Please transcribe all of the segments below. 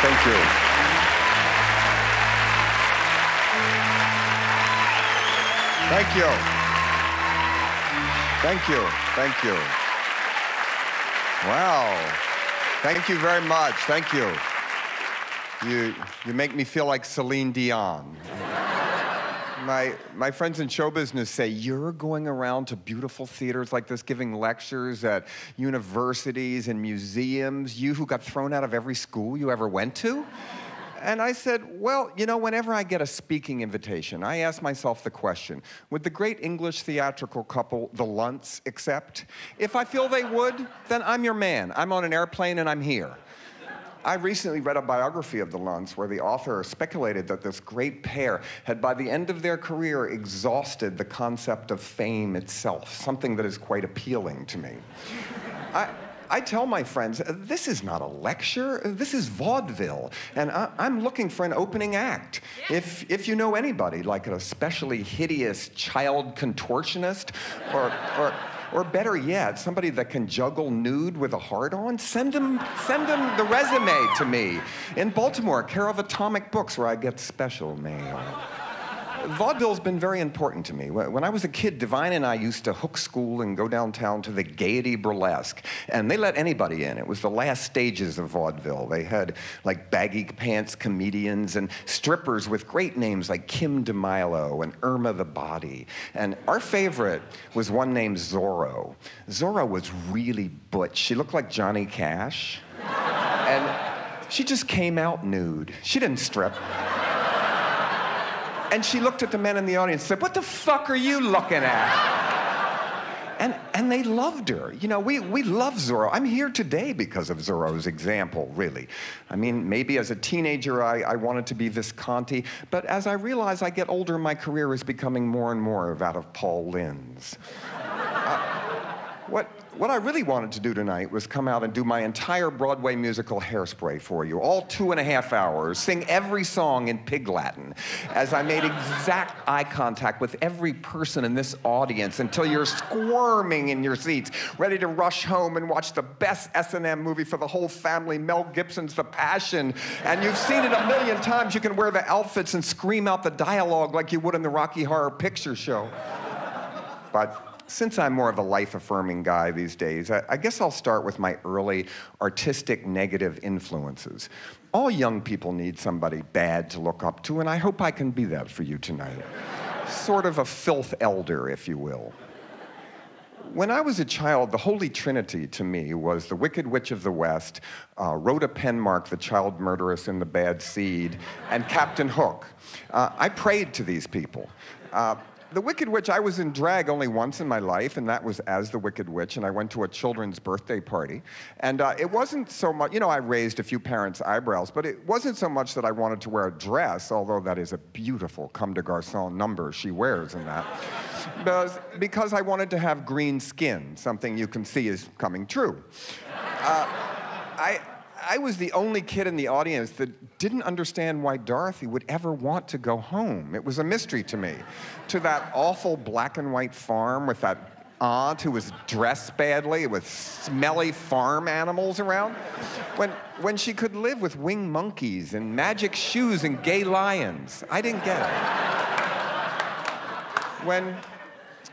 Thank you. Thank you. Thank you. Thank you. Wow. Thank you very much. Thank you. You, you make me feel like Celine Dion. My, my friends in show business say, You're going around to beautiful theaters like this, giving lectures at universities and museums, you who got thrown out of every school you ever went to? And I said, Well, you know, whenever I get a speaking invitation, I ask myself the question Would the great English theatrical couple, the Lunts, accept? If I feel they would, then I'm your man. I'm on an airplane and I'm here. I recently read a biography of the Lunts where the author speculated that this great pair had, by the end of their career, exhausted the concept of fame itself, something that is quite appealing to me. I, I tell my friends, this is not a lecture, this is vaudeville, and I, am looking for an opening act. If, if you know anybody, like an especially hideous child contortionist, or, or or better yet, somebody that can juggle nude with a heart on, send them, send them the resume to me. In Baltimore, care of Atomic Books, where I get special mail vaudeville's been very important to me. When I was a kid, Divine and I used to hook school and go downtown to the Gaiety Burlesque, and they let anybody in. It was the last stages of vaudeville. They had like baggy pants comedians and strippers with great names like Kim DeMilo and Irma the Body. And our favorite was one named Zorro. Zorro was really butch. She looked like Johnny Cash. and she just came out nude. She didn't strip. And she looked at the men in the audience and said, What the fuck are you looking at? And, and they loved her. You know, we, we love Zorro. I'm here today because of Zorro's example, really. I mean, maybe as a teenager I, I wanted to be Visconti, but as I realize I get older, my career is becoming more and more that of Paul Lynde's. Uh, what, what I really wanted to do tonight was come out and do my entire Broadway musical Hairspray for you, all two and a half hours, sing every song in Pig Latin, as I made exact eye contact with every person in this audience until you're squirming in your seats, ready to rush home and watch the best S&M movie for the whole family, Mel Gibson's The Passion. And you've seen it a million times. You can wear the outfits and scream out the dialogue like you would in the Rocky Horror Picture Show. But since I'm more of a life affirming guy these days, I, I, guess I'll start with my early artistic negative influences. All young people need somebody bad to look up to, and I hope I can be that for you tonight. sort of a filth elder, if you will. When I was a child, the Holy Trinity to me was the Wicked Witch of the West, uh, Rhoda Penmark, the child murderess in the bad seed, and Captain Hook. Uh, I prayed to these people. Uh, the Wicked Witch, I was in drag only once in my life, and that was as the Wicked Witch, and I went to a children's birthday party. And uh, it wasn't so much, you know, I raised a few parents' eyebrows, but it wasn't so much that I wanted to wear a dress, although that is a beautiful Comme des Garçons number she wears in that. because, because I wanted to have green skin, something you can see is coming true. Uh, I, I was the only kid in the audience that didn't understand why Dorothy would ever want to go home. It was a mystery to me. to that awful black and white farm with that aunt who was dressed badly with smelly farm animals around when, when she could live with winged monkeys and magic shoes and gay lions. I didn't get it. when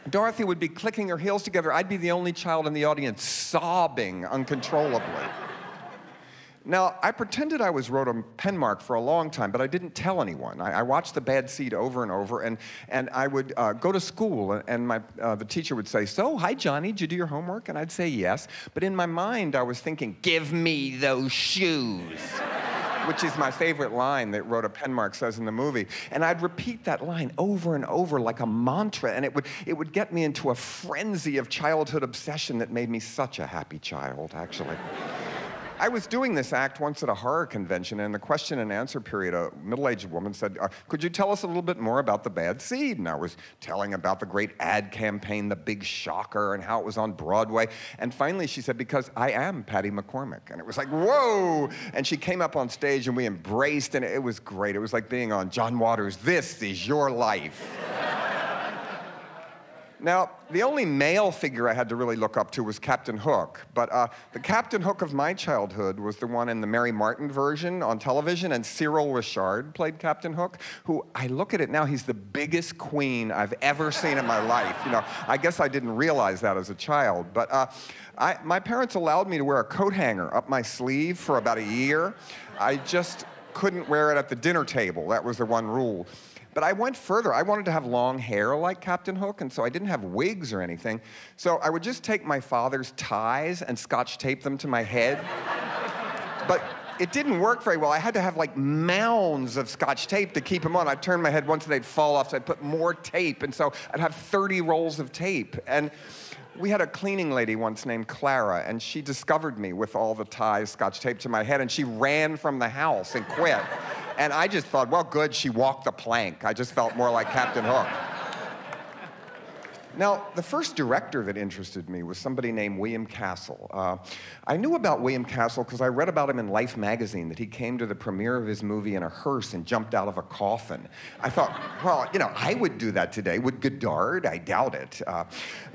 Dorothy would be clicking her heels together, I'd be the only child in the audience sobbing uncontrollably. Now, I pretended I was Rhoda Penmark for a long time, but I didn't tell anyone. I, I watched The Bad Seed over and over, and, and I would uh, go to school, and my, uh, the teacher would say, So, hi, Johnny, did you do your homework? And I'd say yes. But in my mind, I was thinking, Give me those shoes. which is my favorite line that Rhoda Penmark says in the movie. And I'd repeat that line over and over like a mantra, and it would, it would get me into a frenzy of childhood obsession that made me such a happy child, actually. I was doing this act once at a horror convention, and in the question and answer period, a middle aged woman said, uh, Could you tell us a little bit more about the bad seed? And I was telling about the great ad campaign, The Big Shocker, and how it was on Broadway. And finally, she said, Because I am Patty McCormack. And it was like, Whoa! And she came up on stage, and we embraced, and it was great. It was like being on John Waters' This Is Your Life. Now, the only male figure I had to really look up to was Captain Hook. But uh, the Captain Hook of my childhood was the one in the Mary Martin version on television, and Cyril Ritchard played Captain Hook, who I look at it now, he's the biggest queen I've ever seen in my life. You know, I guess I didn't realize that as a child. But uh, I, my parents allowed me to wear a coat hanger up my sleeve for about a year. I just couldn't wear it at the dinner table. That was the one rule. But I went further. I wanted to have long hair like Captain Hook, and so I didn't have wigs or anything. So I would just take my father's ties and scotch tape them to my head. but it didn't work very well. I had to have like mounds of scotch tape to keep them on. I'd turn my head once and they'd fall off, so I'd put more tape. And so I'd have 30 rolls of tape. And we had a cleaning lady once named Clara, and she discovered me with all the ties scotch taped to my head, and she ran from the house and quit. And I just thought, well, good, she walked the plank. I just felt more like Captain Hook. Now, the first director that interested me was somebody named William Castle. Uh, I knew about William Castle because I read about him in Life magazine that he came to the premiere of his movie in a hearse and jumped out of a coffin. I thought, well, you know, I would do that today. Would Godard? I doubt it. Uh,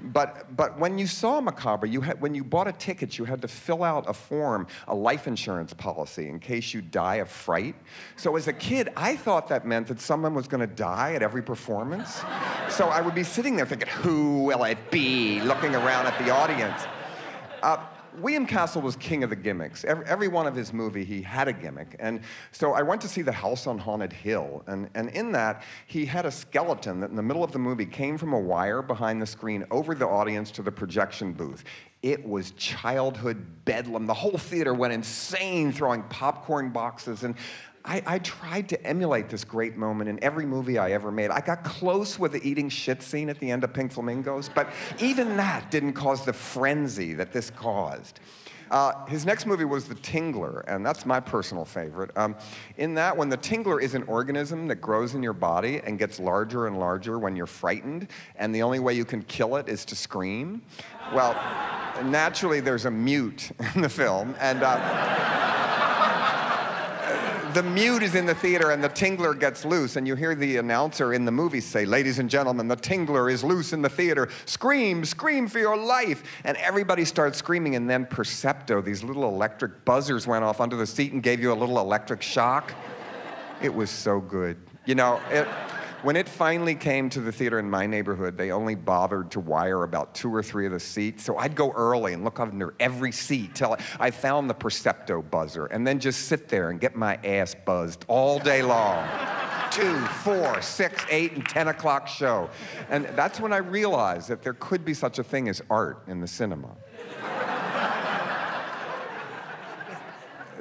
but, but when you saw Macabre, you had, when you bought a ticket, you had to fill out a form, a life insurance policy, in case you die of fright. So as a kid, I thought that meant that someone was going to die at every performance. So I would be sitting there thinking, who will it be? Looking around at the audience. Uh, William Castle was king of the gimmicks. Every, every, one of his movie, he had a gimmick. And so I went to see The House on Haunted Hill. And, and in that, he had a skeleton that in the middle of the movie came from a wire behind the screen over the audience to the projection booth. It was childhood bedlam. The whole theater went insane throwing popcorn boxes. And I, I, tried to emulate this great moment in every movie I ever made. I got close with the eating shit scene at the end of Pink Flamingos, but even that didn't cause the frenzy that this caused. Uh, his next movie was The Tingler, and that's my personal favorite. Um, in that one, the tingler is an organism that grows in your body and gets larger and larger when you're frightened, and the only way you can kill it is to scream. Well, naturally, there's a mute in the film, and. Uh, the mute is in the theater and the tingler gets loose, and you hear the announcer in the movie say, Ladies and gentlemen, the tingler is loose in the theater. Scream, scream for your life. And everybody starts screaming, and then Percepto, these little electric buzzers went off under the seat and gave you a little electric shock. It was so good. You know, it. When it finally came to the theater in my neighborhood, they only bothered to wire about two or three of the seats. So I'd go early and look under every seat till I found the Percepto buzzer and then just sit there and get my ass buzzed all day long. two, four, six, eight, and 10 o'clock show. And that's when I realized that there could be such a thing as art in the cinema.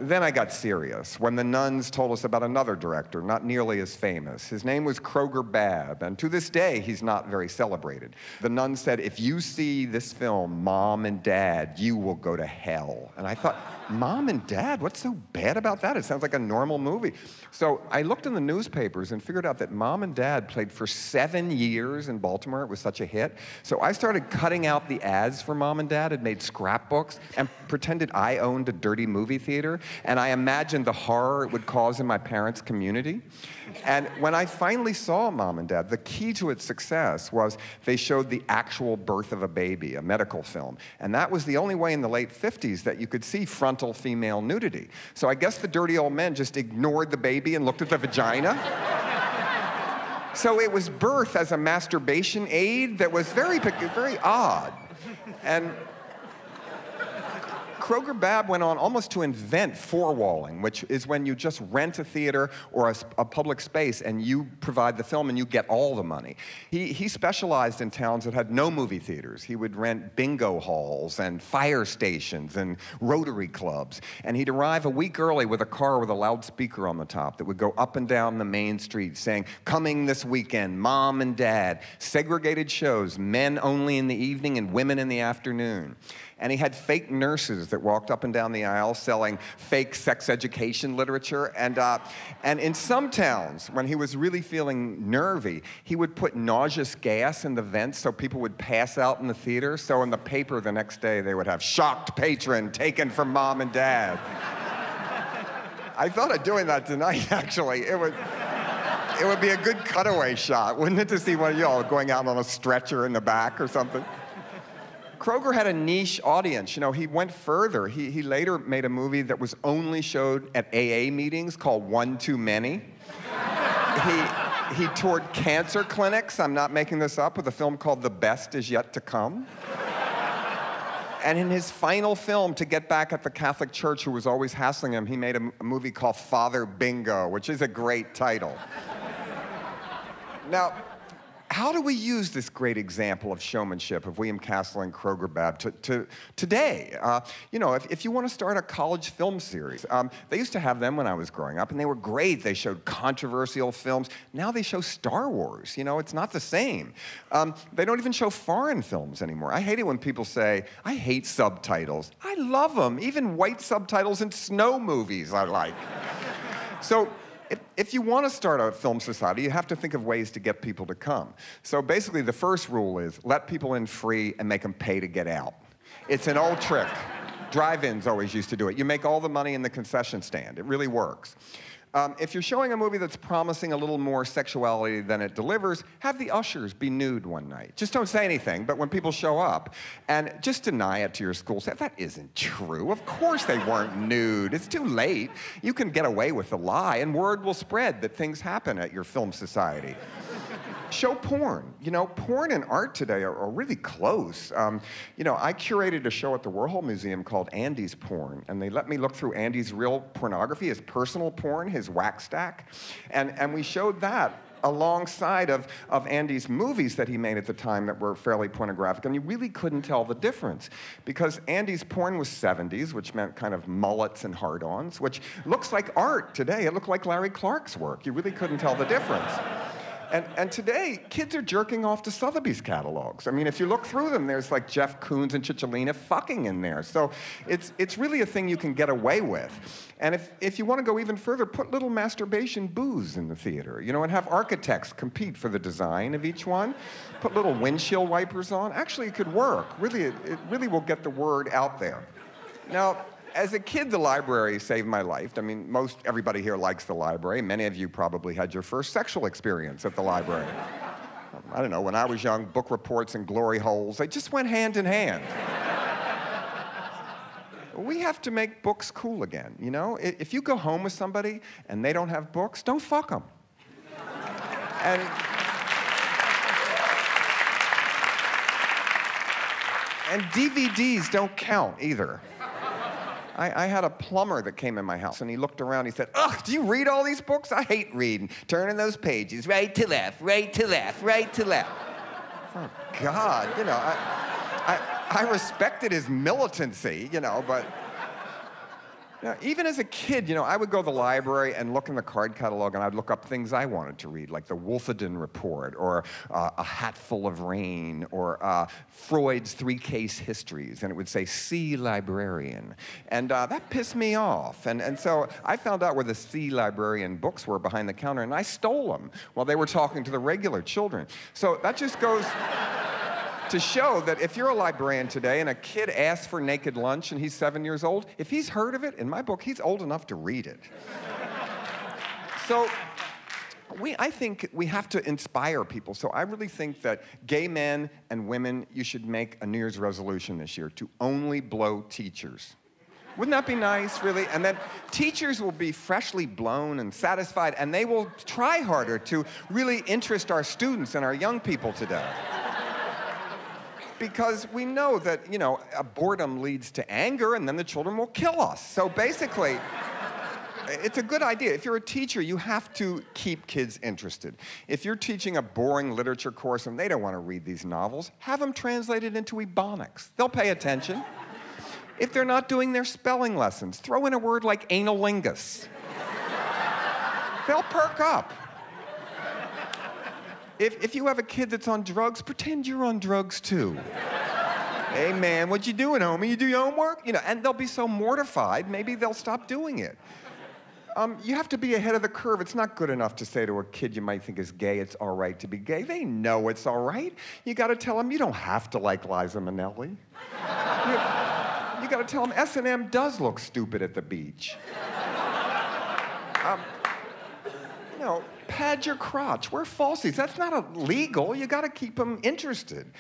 Then I got serious when the nuns told us about another director, not nearly as famous. His name was Kroger Babb, and to this day, he's not very celebrated. The nuns said, If you see this film, Mom and Dad, you will go to hell. And I thought, Mom and Dad? What's so bad about that? It sounds like a normal movie. So I looked in the newspapers and figured out that Mom and Dad played for seven years in Baltimore. It was such a hit. So I started cutting out the ads for Mom and Dad and made scrapbooks and pretended I owned a dirty movie theater. And I imagined the horror it would cause in my parents' community. And when I finally saw Mom and Dad, the key to its success was they showed the actual birth of a baby, a medical film. And that was the only way in the late 50s that you could see frontal female nudity. So I guess the dirty old men just ignored the baby and looked at the vagina. so it was birth as a masturbation aid that was very, very odd. And Kroger Babb went on almost to invent four-walling, which is when you just rent a theater or a, a, public space and you provide the film and you get all the money. He, he specialized in towns that had no movie theaters. He would rent bingo halls and fire stations and Rotary clubs. And he'd arrive a week early with a car with a loudspeaker on the top that would go up and down the main street saying, coming this weekend, mom and dad, segregated shows, men only in the evening and women in the afternoon. And he had fake nurses that walked up and down the aisle selling fake sex education literature. And, uh, and in some towns, when he was really feeling nervy, he would put nauseous gas in the vents so people would pass out in the theater. So in the paper the next day, they would have shocked patron taken from mom and dad. I thought of doing that tonight, actually. It was it would be a good cutaway shot, wouldn't it, to see one of y'all going out on a stretcher in the back or something? Kroger had a niche audience. You know, he went further. He, he later made a movie that was only showed at AA meetings called One Too Many. he, he toured cancer clinics, I'm not making this up, with a film called The Best Is Yet to Come. And in his final film, to get back at the Catholic Church who was always hassling him, he made a, a movie called Father Bingo, which is a great title. now, how do we use this great example of showmanship of William Castle and Kroger Babb to, to today? Uh, you know, if, if you want to start a college film series, um, they used to have them when I was growing up, and they were great. They showed controversial films. Now they show Star Wars. You know, it's not the same. Um, they don't even show foreign films anymore. I hate it when people say, I hate subtitles. I love them. Even white subtitles in snow movies I like. so if, if you want to start a film society, you have to think of ways to get people to come. So basically, the first rule is let people in free and make them pay to get out. It's an old trick. Drive-ins always used to do it. You make all the money in the concession stand. It really works. Um, if you're showing a movie that's promising a little more sexuality than it delivers, have the ushers be nude one night. Just don't say anything, but when people show up, and just deny it to your school staff, that isn't true. Of course they weren't nude. It's too late. You can get away with the lie, and word will spread that things happen at your film society show porn. You know, porn and art today are, are really close. Um, you know, I curated a show at the Warhol Museum called Andy's Porn, and they let me look through Andy's real pornography, his personal porn, his wax stack, and, and we showed that alongside of, of Andy's movies that he made at the time that were fairly pornographic, and you really couldn't tell the difference because Andy's porn was 70s, which meant kind of mullets and hard-ons, which looks like art today. It looked like Larry Clark's work. You really couldn't tell the difference. And, and today, kids are jerking off to Sotheby's catalogs. I mean, if you look through them, there's like Jeff Koons and Cicciolina fucking in there. So it's, it's really a thing you can get away with. And if, if you want to go even further, put little masturbation booths in the theater, you know, and have architects compete for the design of each one. Put little windshield wipers on. Actually, it could work. Really, it, it really will get the word out there. Now, as a kid, the library saved my life. I mean, most everybody here likes the library. Many of you probably had your first sexual experience at the library. I don't know, when I was young, book reports and glory holes, they just went hand in hand. we have to make books cool again, you know? If you go home with somebody and they don't have books, don't fuck them. and and DVDs don't count either. I, I, had a plumber that came in my house and he looked around. He said, Ugh, do you read all these books? I hate reading. Turning those pages, right to left, right to left, right to left. Oh, God, you know, I, I, I respected his militancy, you know, but. Now, even as a kid, you know, I would go to the library and look in the card catalog and I'd look up things I wanted to read, like the Wolfenden Report or uh, A Hatful of Rain or uh, Freud's Three Case Histories. And it would say, See Librarian. And uh, that pissed me off. And, and so I found out where the See Librarian books were behind the counter and I stole them while they were talking to the regular children. So that just goes to show that if you're a librarian today and a kid asks for naked lunch and he's seven years old, if he's heard of it, in my book, he's old enough to read it. so, we, I think we have to inspire people. So I really think that gay men and women, you should make a New Year's resolution this year to only blow teachers. Wouldn't that be nice, really? And then teachers will be freshly blown and satisfied, and they will try harder to really interest our students and our young people today because we know that, you know, boredom leads to anger and then the children will kill us. So basically, it's a good idea. If you're a teacher, you have to keep kids interested. If you're teaching a boring literature course and they don't want to read these novels, have them translated into Ebonics. They'll pay attention. If they're not doing their spelling lessons, throw in a word like anilingus. They'll perk up. If, if you have a kid that's on drugs, pretend you're on drugs too. hey man, what you doing, homie? You do your homework? You know, and they'll be so mortified, maybe they'll stop doing it. Um, you have to be ahead of the curve. It's not good enough to say to a kid you might think is gay, it's all right to be gay. They know it's all right. You got to tell them you don't have to like Liza Minnelli. you, you got to tell them S&M does look stupid at the beach. Um, you know, pad your crotch, wear falsies. That's not illegal. You got to keep them interested.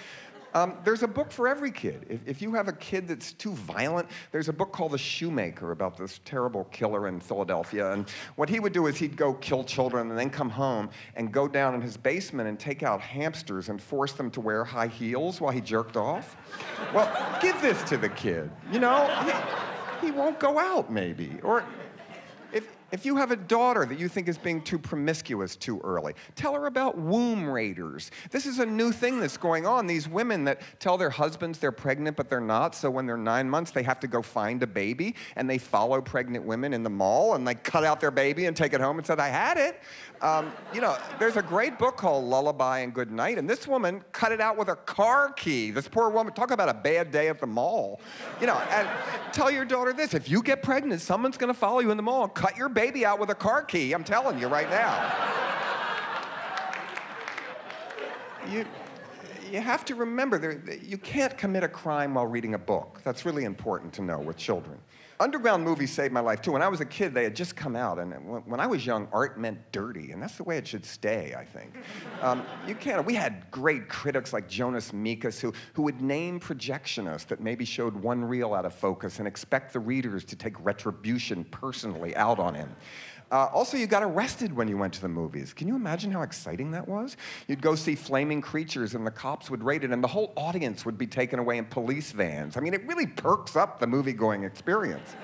Um, there's a book for every kid. If, if, you have a kid that's too violent, there's a book called The Shoemaker about this terrible killer in Philadelphia. And what he would do is he'd go kill children and then come home and go down in his basement and take out hamsters and force them to wear high heels while he jerked off. well, give this to the kid. You know, he, he won't go out maybe. Or if you have a daughter that you think is being too promiscuous too early, tell her about womb raiders. This is a new thing that's going on. These women that tell their husbands they're pregnant, but they're not, so when they're nine months, they have to go find a baby, and they follow pregnant women in the mall and they cut out their baby and take it home and said, I had it. Um, you know, there's a great book called Lullaby and Good Night, and this woman cut it out with a car key. This poor woman, talk about a bad day at the mall. You know, and tell your daughter this if you get pregnant, someone's gonna follow you in the mall and cut your baby out with a car key. I'm telling you right now. you, you have to remember, there, you can't commit a crime while reading a book. That's really important to know with children. Underground movies saved my life too. When I was a kid, they had just come out, and when I was young, art meant dirty, and that's the way it should stay, I think. Um, you can't. We had great critics like Jonas Mekas who, who would name projectionists that maybe showed one reel out of focus and expect the readers to take retribution personally out on him. Uh, also, you got arrested when you went to the movies. Can you imagine how exciting that was? You'd go see flaming creatures, and the cops would raid it, and the whole audience would be taken away in police vans. I mean, it really perks up the movie going experience.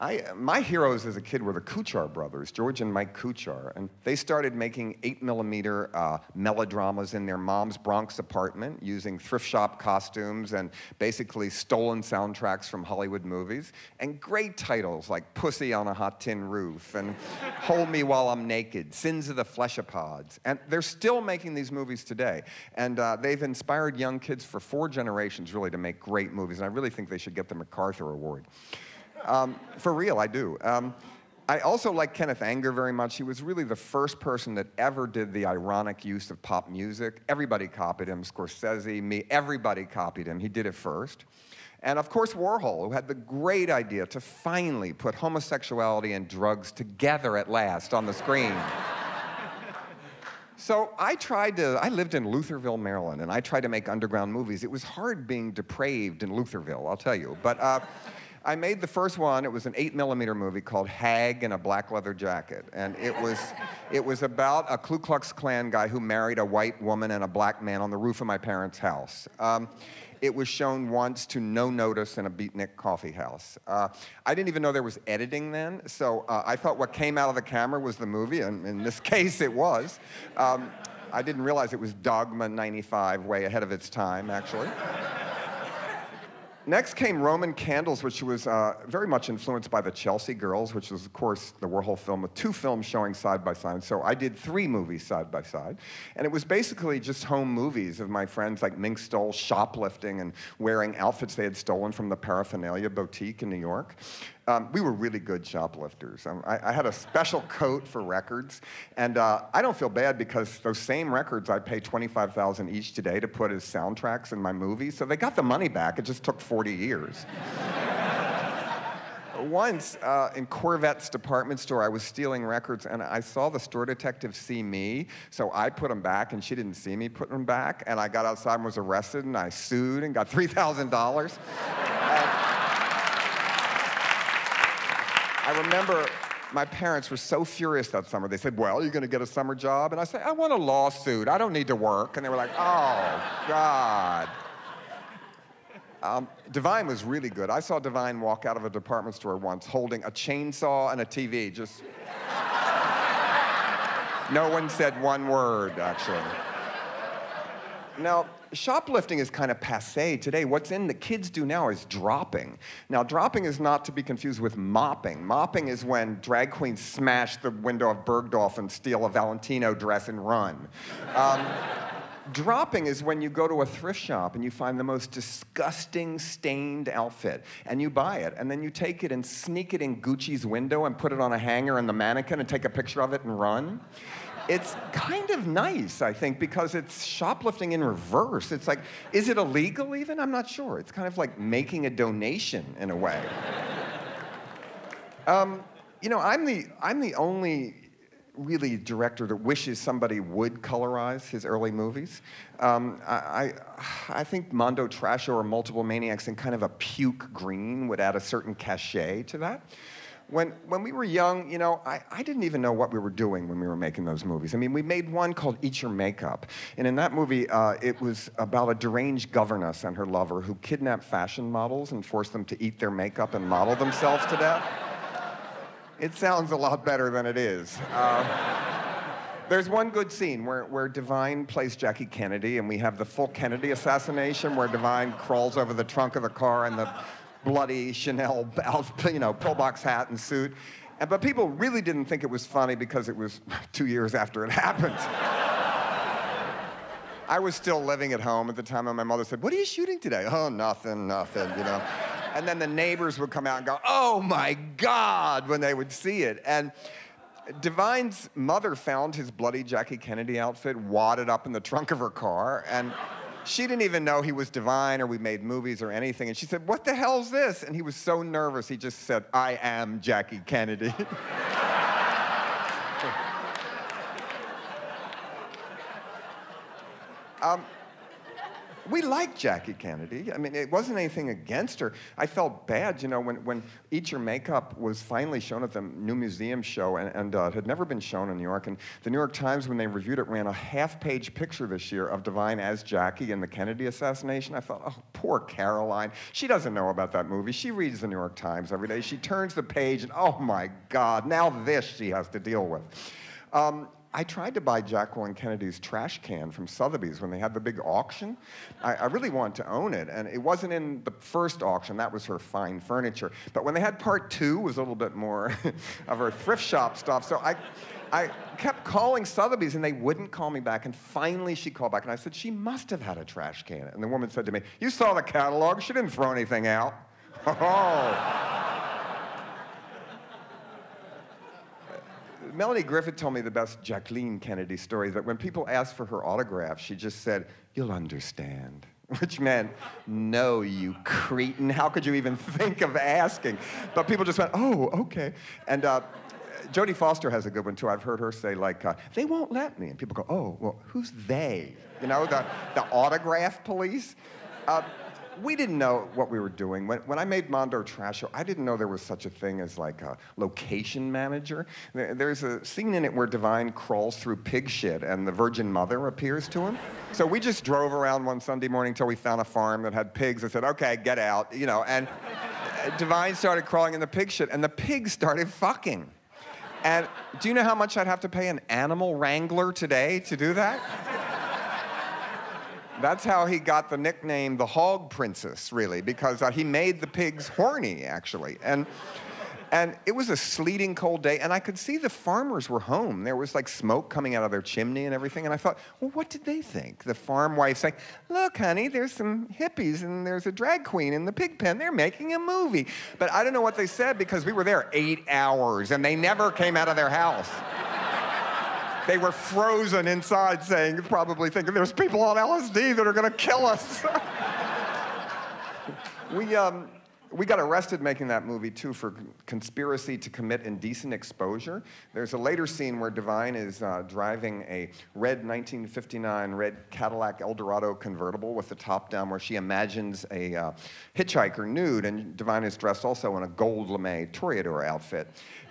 I, my heroes as a kid were the Kuchar brothers, George and Mike Kuchar, and they started making eight millimeter uh, melodramas in their mom's Bronx apartment using thrift shop costumes and basically stolen soundtracks from Hollywood movies, and great titles like Pussy on a Hot Tin Roof and Hold Me While I'm Naked, Sins of the Fleshapods, and they're still making these movies today, and uh, they've inspired young kids for four generations really to make great movies, and I really think they should get the MacArthur Award. Um, for real, I do. Um, I also like Kenneth Anger very much. He was really the first person that ever did the ironic use of pop music. Everybody copied him, Scorsese, me, everybody copied him. He did it first. And of course, Warhol, who had the great idea to finally put homosexuality and drugs together at last on the screen. so I tried to, I lived in Lutherville, Maryland, and I tried to make underground movies. It was hard being depraved in Lutherville, I'll tell you. But uh, I made the first one. It was an eight millimeter movie called Hag in a Black Leather Jacket. And it was, it was about a Ku Klux Klan guy who married a white woman and a black man on the roof of my parents' house. Um, it was shown once to no notice in a beatnik coffee house. Uh, I didn't even know there was editing then, so uh, I thought what came out of the camera was the movie, and in this case it was. Um, I didn't realize it was Dogma 95, way ahead of its time, actually. Next came Roman Candles, which was uh, very much influenced by the Chelsea Girls, which was, of course, the Warhol film with two films showing side by side. So I did three movies side by side. And it was basically just home movies of my friends like Mink Stole shoplifting and wearing outfits they had stolen from the Paraphernalia Boutique in New York. Um, we were really good shoplifters. Um, I, I, had a special coat for records, and uh, I don't feel bad because those same records I pay 25000 each today to put as soundtracks in my movies, so they got the money back. It just took 40 years. Once uh, in Korvette's department store, I was stealing records and I saw the store detective see me, so I put them back and she didn't see me put them back. And I got outside and was arrested and I sued and got $3,000. I remember my parents were so furious that summer. They said, Well, you're going to get a summer job? And I said, I want a lawsuit. I don't need to work. And they were like, Oh, God. Um, Divine was really good. I saw Divine walk out of a department store once holding a chainsaw and a TV. Just. no one said one word, actually. Now, shoplifting is kind of passe today. What's in the kids do now is dropping. Now, dropping is not to be confused with mopping. Mopping is when drag queens smash the window of Bergdorf and steal a Valentino dress and run. Um, dropping is when you go to a thrift shop and you find the most disgusting stained outfit and you buy it and then you take it and sneak it in Gucci's window and put it on a hanger in the mannequin and take a picture of it and run it's kind of nice, I think, because it's shoplifting in reverse. It's like, is it illegal even? I'm not sure. It's kind of like making a donation in a way. um, you know, I'm the, I'm the only really director that wishes somebody would colorize his early movies. Um, I, I, I, think Mondo Trasho or Multiple Maniacs in kind of a puke green would add a certain cachet to that when, when we were young, you know, I, I didn't even know what we were doing when we were making those movies. I mean, we made one called Eat Your Makeup. And in that movie, uh, it was about a deranged governess and her lover who kidnapped fashion models and forced them to eat their makeup and model themselves to death. It sounds a lot better than it is. Uh, there's one good scene where, where Divine plays Jackie Kennedy, and we have the full Kennedy assassination where Divine crawls over the trunk of the car and the bloody Chanel, you know, pillbox hat and suit. And, but people really didn't think it was funny because it was two years after it happened. I was still living at home at the time, and my mother said, What are you shooting today? Oh, nothing, nothing, you know. and then the neighbors would come out and go, Oh my God, when they would see it. And Divine's mother found his bloody Jackie Kennedy outfit wadded up in the trunk of her car, and she didn't even know he was divine or we made movies or anything. And she said, What the hell's this? And he was so nervous, he just said, I am Jackie Kennedy. um, we liked Jackie Kennedy. I mean, it wasn't anything against her. I felt bad, you know, when, when Eat Your Makeup was finally shown at the New Museum show and, and uh, had never been shown in New York. And the New York Times, when they reviewed it, ran a half page picture this year of Divine as Jackie in the Kennedy assassination. I thought, oh, poor Caroline. She doesn't know about that movie. She reads the New York Times every day. She turns the page, and oh my God, now this she has to deal with. Um, I tried to buy Jacqueline Kennedy's trash can from Sotheby's when they had the big auction. I, I, really wanted to own it, and it wasn't in the first auction. That was her fine furniture. But when they had part two, it was a little bit more of her thrift shop stuff. So I, I kept calling Sotheby's, and they wouldn't call me back. And finally, she called back, and I said, "She must have had a trash can." And the woman said to me, "You saw the catalog. She didn't throw anything out." Oh. Melanie Griffith told me the best Jacqueline Kennedy story that when people asked for her autograph, she just said, You'll understand. Which meant, no, you cretin. How could you even think of asking? But people just went, oh, okay. And uh, Jodie Foster has a good one too. I've heard her say, like, uh, they won't let me. And people go, oh, well, who's they? You know, the, the autograph police? Uh, we didn't know what we were doing. When, when I made Mondo Trasho, I didn't know there was such a thing as like a location manager. there's a scene in it where Divine crawls through pig shit and the Virgin Mother appears to him. So we just drove around one Sunday morning until we found a farm that had pigs. and said, okay, get out, you know, and uh, Divine started crawling in the pig shit and the pigs started fucking. And do you know how much I'd have to pay an animal wrangler today to do that? That's how he got the nickname the Hog Princess, really, because uh, he made the pigs horny, actually. And, and it was a sleeting cold day, and I could see the farmers were home. There was like smoke coming out of their chimney and everything. And I thought, well, what did they think? The farm wife's like, look, honey, there's some hippies and there's a drag queen in the pig pen. They're making a movie. But I don't know what they said because we were there eight hours and they never came out of their house they were frozen inside saying, probably thinking there's people on LSD that are going to kill us. we, um, we got arrested making that movie too for conspiracy to commit indecent exposure. There's a later scene where Divine is uh, driving a red 1959 red Cadillac Eldorado convertible with the top down, where she imagines a uh, hitchhiker nude, and Divine is dressed also in a gold lame Toreador outfit.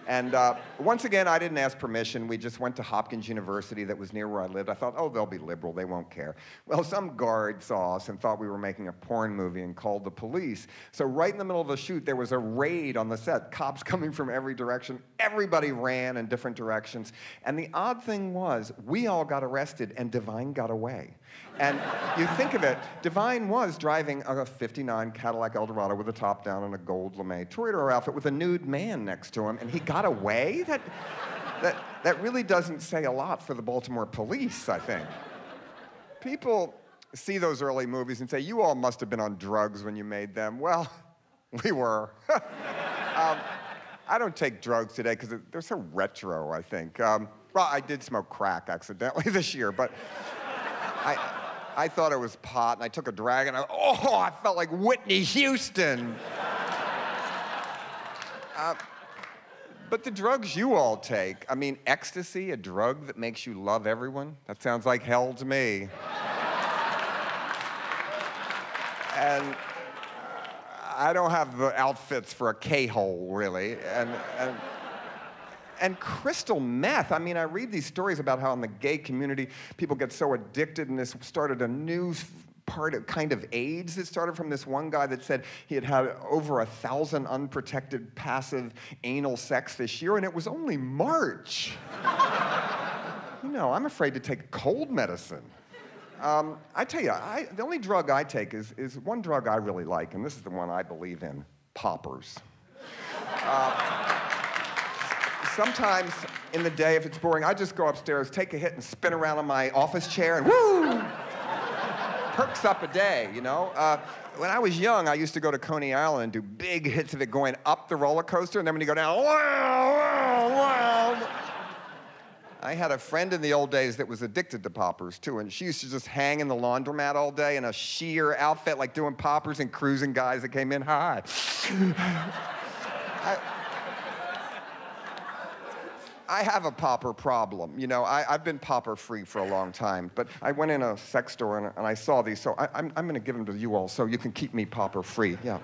And uh, once again, I didn't ask permission. We just went to Hopkins University that was near where I lived. I thought, oh, they'll be liberal, they won't care. Well, some guard saw us and thought we were making a porn movie and called the police. So, right in the middle of the shoot, there was a raid on the set, cops coming from every direction. Everybody ran in different directions. And the odd thing was, we all got arrested and Divine got away. And you think of it, Divine was driving a 59 Cadillac Eldorado with a top down and a gold lame Toreador outfit with a nude man next to him, and he got away? That, that, that really doesn't say a lot for the Baltimore police, I think. People see those early movies and say, You all must have been on drugs when you made them. Well, we were. um, I don't take drugs today because they're so retro, I think. Um, well, I did smoke crack accidentally this year, but I, I thought it was pot, and I took a drag, and I, oh, I felt like Whitney Houston. uh, But the drugs you all take, I mean, ecstasy, a drug that makes you love everyone, that sounds like hell to me. and I don't have the outfits for a K-hole, really. And, and, and crystal meth, I mean, I read these stories about how in the gay community, people get so addicted, and this started a new part of kind of AIDS that started from this one guy that said he had had over a thousand unprotected passive anal sex this year, and it was only March. you know, I'm afraid to take cold medicine. Um, I tell you, I, the only drug I take is, is one drug I really like, and this is the one I believe in poppers. Uh, sometimes in the day, if it's boring, I just go upstairs, take a hit, and spin around on my office chair, and woo! perks up a day, you know? Uh, when I was young, I used to go to Coney Island and do big hits of it going up the roller coaster, and then when you go down, wow, wow, wow. I had a friend in the old days that was addicted to poppers too, and she used to just hang in the laundromat all day in a sheer outfit, like doing poppers and cruising guys that came in. Hi. I, I have a popper problem. You know, I, have been popper free for a long time, but I went in a sex store and, and I saw these, so I, am I'm, I'm going to give them to you all so you can keep me popper free. Yeah.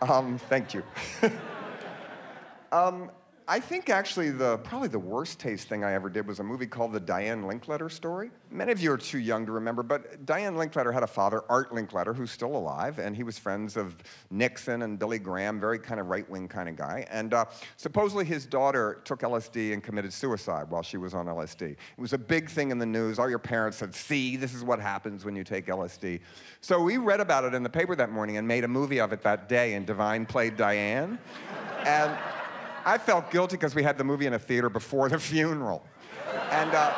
Um, thank you. um, I think actually the probably the worst taste thing I ever did was a movie called The Diane Linkletter Story. Many of you are too young to remember, but Diane Linkletter had a father, Art Linkletter, who's still alive, and he was friends of Nixon and Billy Graham, very kind of right-wing kind of guy. And uh, supposedly his daughter took LSD and committed suicide while she was on LSD. It was a big thing in the news. All your parents said, "See, this is what happens when you take LSD." So we read about it in the paper that morning and made a movie of it that day. And Divine played Diane, and. I felt guilty because we had the movie in a theater before the funeral. And, uh,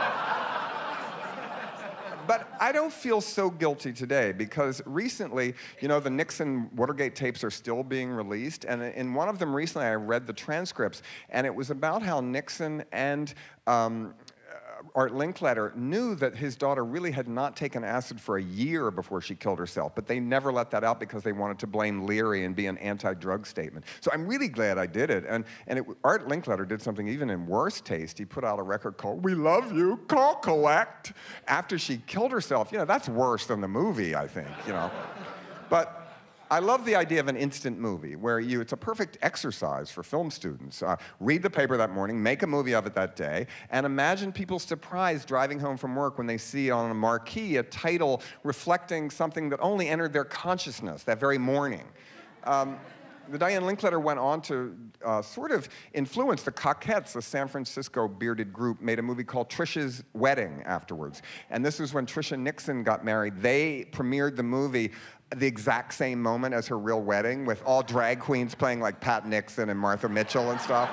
but I don't feel so guilty today because recently, you know, the Nixon Watergate tapes are still being released. And in one of them recently, I read the transcripts, and it was about how Nixon and um, Art Linkletter knew that his daughter really had not taken acid for a year before she killed herself, but they never let that out because they wanted to blame Leary and be an anti-drug statement. So I'm really glad I did it. And, and it, Art Linkletter did something even in worse taste. He put out a record called We Love You, Call Collect, after she killed herself. You know, that's worse than the movie, I think, you know. But I love the idea of an instant movie where you, it's a perfect exercise for film students. Uh, read the paper that morning, make a movie of it that day, and imagine people's surprise driving home from work when they see on a marquee a title reflecting something that only entered their consciousness that very morning. Um, the Diane Linkletter went on to uh, sort of influence the Cockettes, a San Francisco bearded group, made a movie called Tricia's Wedding afterwards. And this was when Tricia Nixon got married. They premiered the movie the exact same moment as her real wedding with all drag queens playing like Pat Nixon and Martha Mitchell and stuff.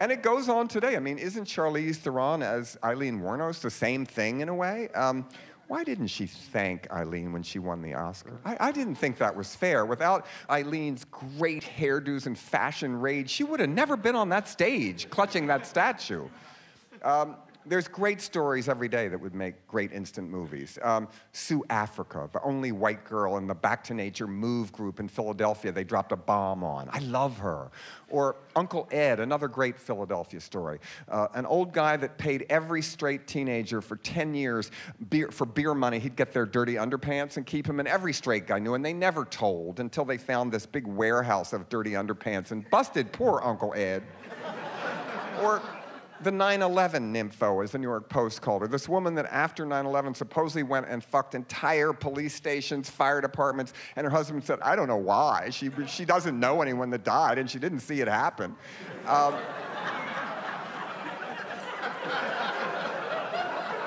and it goes on today. I mean, isn't Charlize Theron as Aileen Wuornos the same thing in a way? Um, why didn't she thank Aileen when she won the Oscar? I, I, didn't think that was fair. Without Aileen's great hairdos and fashion rage, she would have never been on that stage clutching that statue. Um, there's great stories every day that would make great instant movies. Um, Sue Africa, the only white girl in the Back to Nature Move group in Philadelphia they dropped a bomb on. I love her. Or Uncle Ed, another great Philadelphia story. Uh, an old guy that paid every straight teenager for 10 years beer, for beer money. He'd get their dirty underpants and keep them, and every straight guy knew, and they never told until they found this big warehouse of dirty underpants and busted poor Uncle Ed. or the 9-11 nympho, as the New York Post called her. This woman that after 9-11 supposedly went and fucked entire police stations, fire departments, and her husband said, I don't know why. She, she doesn't know anyone that died, and she didn't see it happen. Um,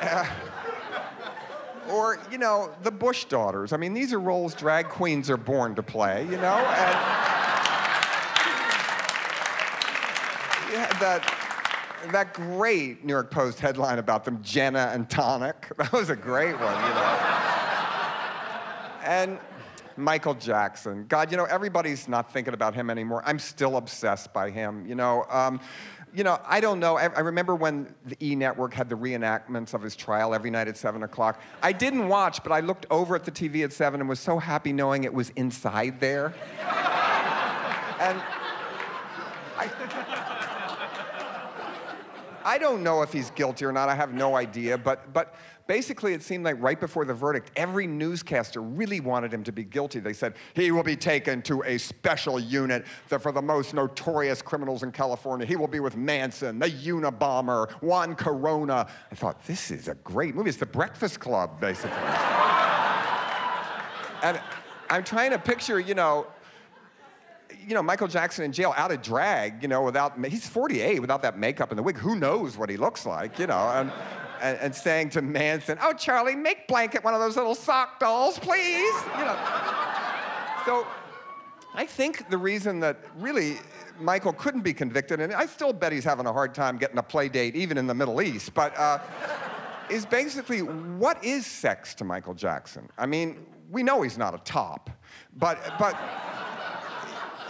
uh, or, you know, the Bush daughters. I mean, these are roles drag queens are born to play, you know? And, yeah, that that great New York Post headline about them, Jenna and Tonic. That was a great one, you know. and Michael Jackson. God, you know, everybody's not thinking about him anymore. I'm still obsessed by him, you know. Um, you know, I don't know. I, I, remember when the E Network had the reenactments of his trial every night at 7 o'clock. I didn't watch, but I looked over at the TV at 7 and was so happy knowing it was inside there. and I, I don't know if he's guilty or not. I have no idea. But, but basically, it seemed like right before the verdict, every newscaster really wanted him to be guilty. They said, he will be taken to a special unit for the most notorious criminals in California. He will be with Manson, the Unabomber, Juan Corona. I thought, this is a great movie. It's the Breakfast Club, basically. and I'm trying to picture, you know, you know, Michael Jackson in jail out of drag, you know, without, he's 48 without that makeup and the wig. Who knows what he looks like, you know? And, and, and saying to Manson, oh, Charlie, make Blanket one of those little sock dolls, please. You know. So I think the reason that really Michael couldn't be convicted, and I still bet he's having a hard time getting a play date even in the Middle East, but uh, is basically what is sex to Michael Jackson? I mean, we know he's not a top, but, but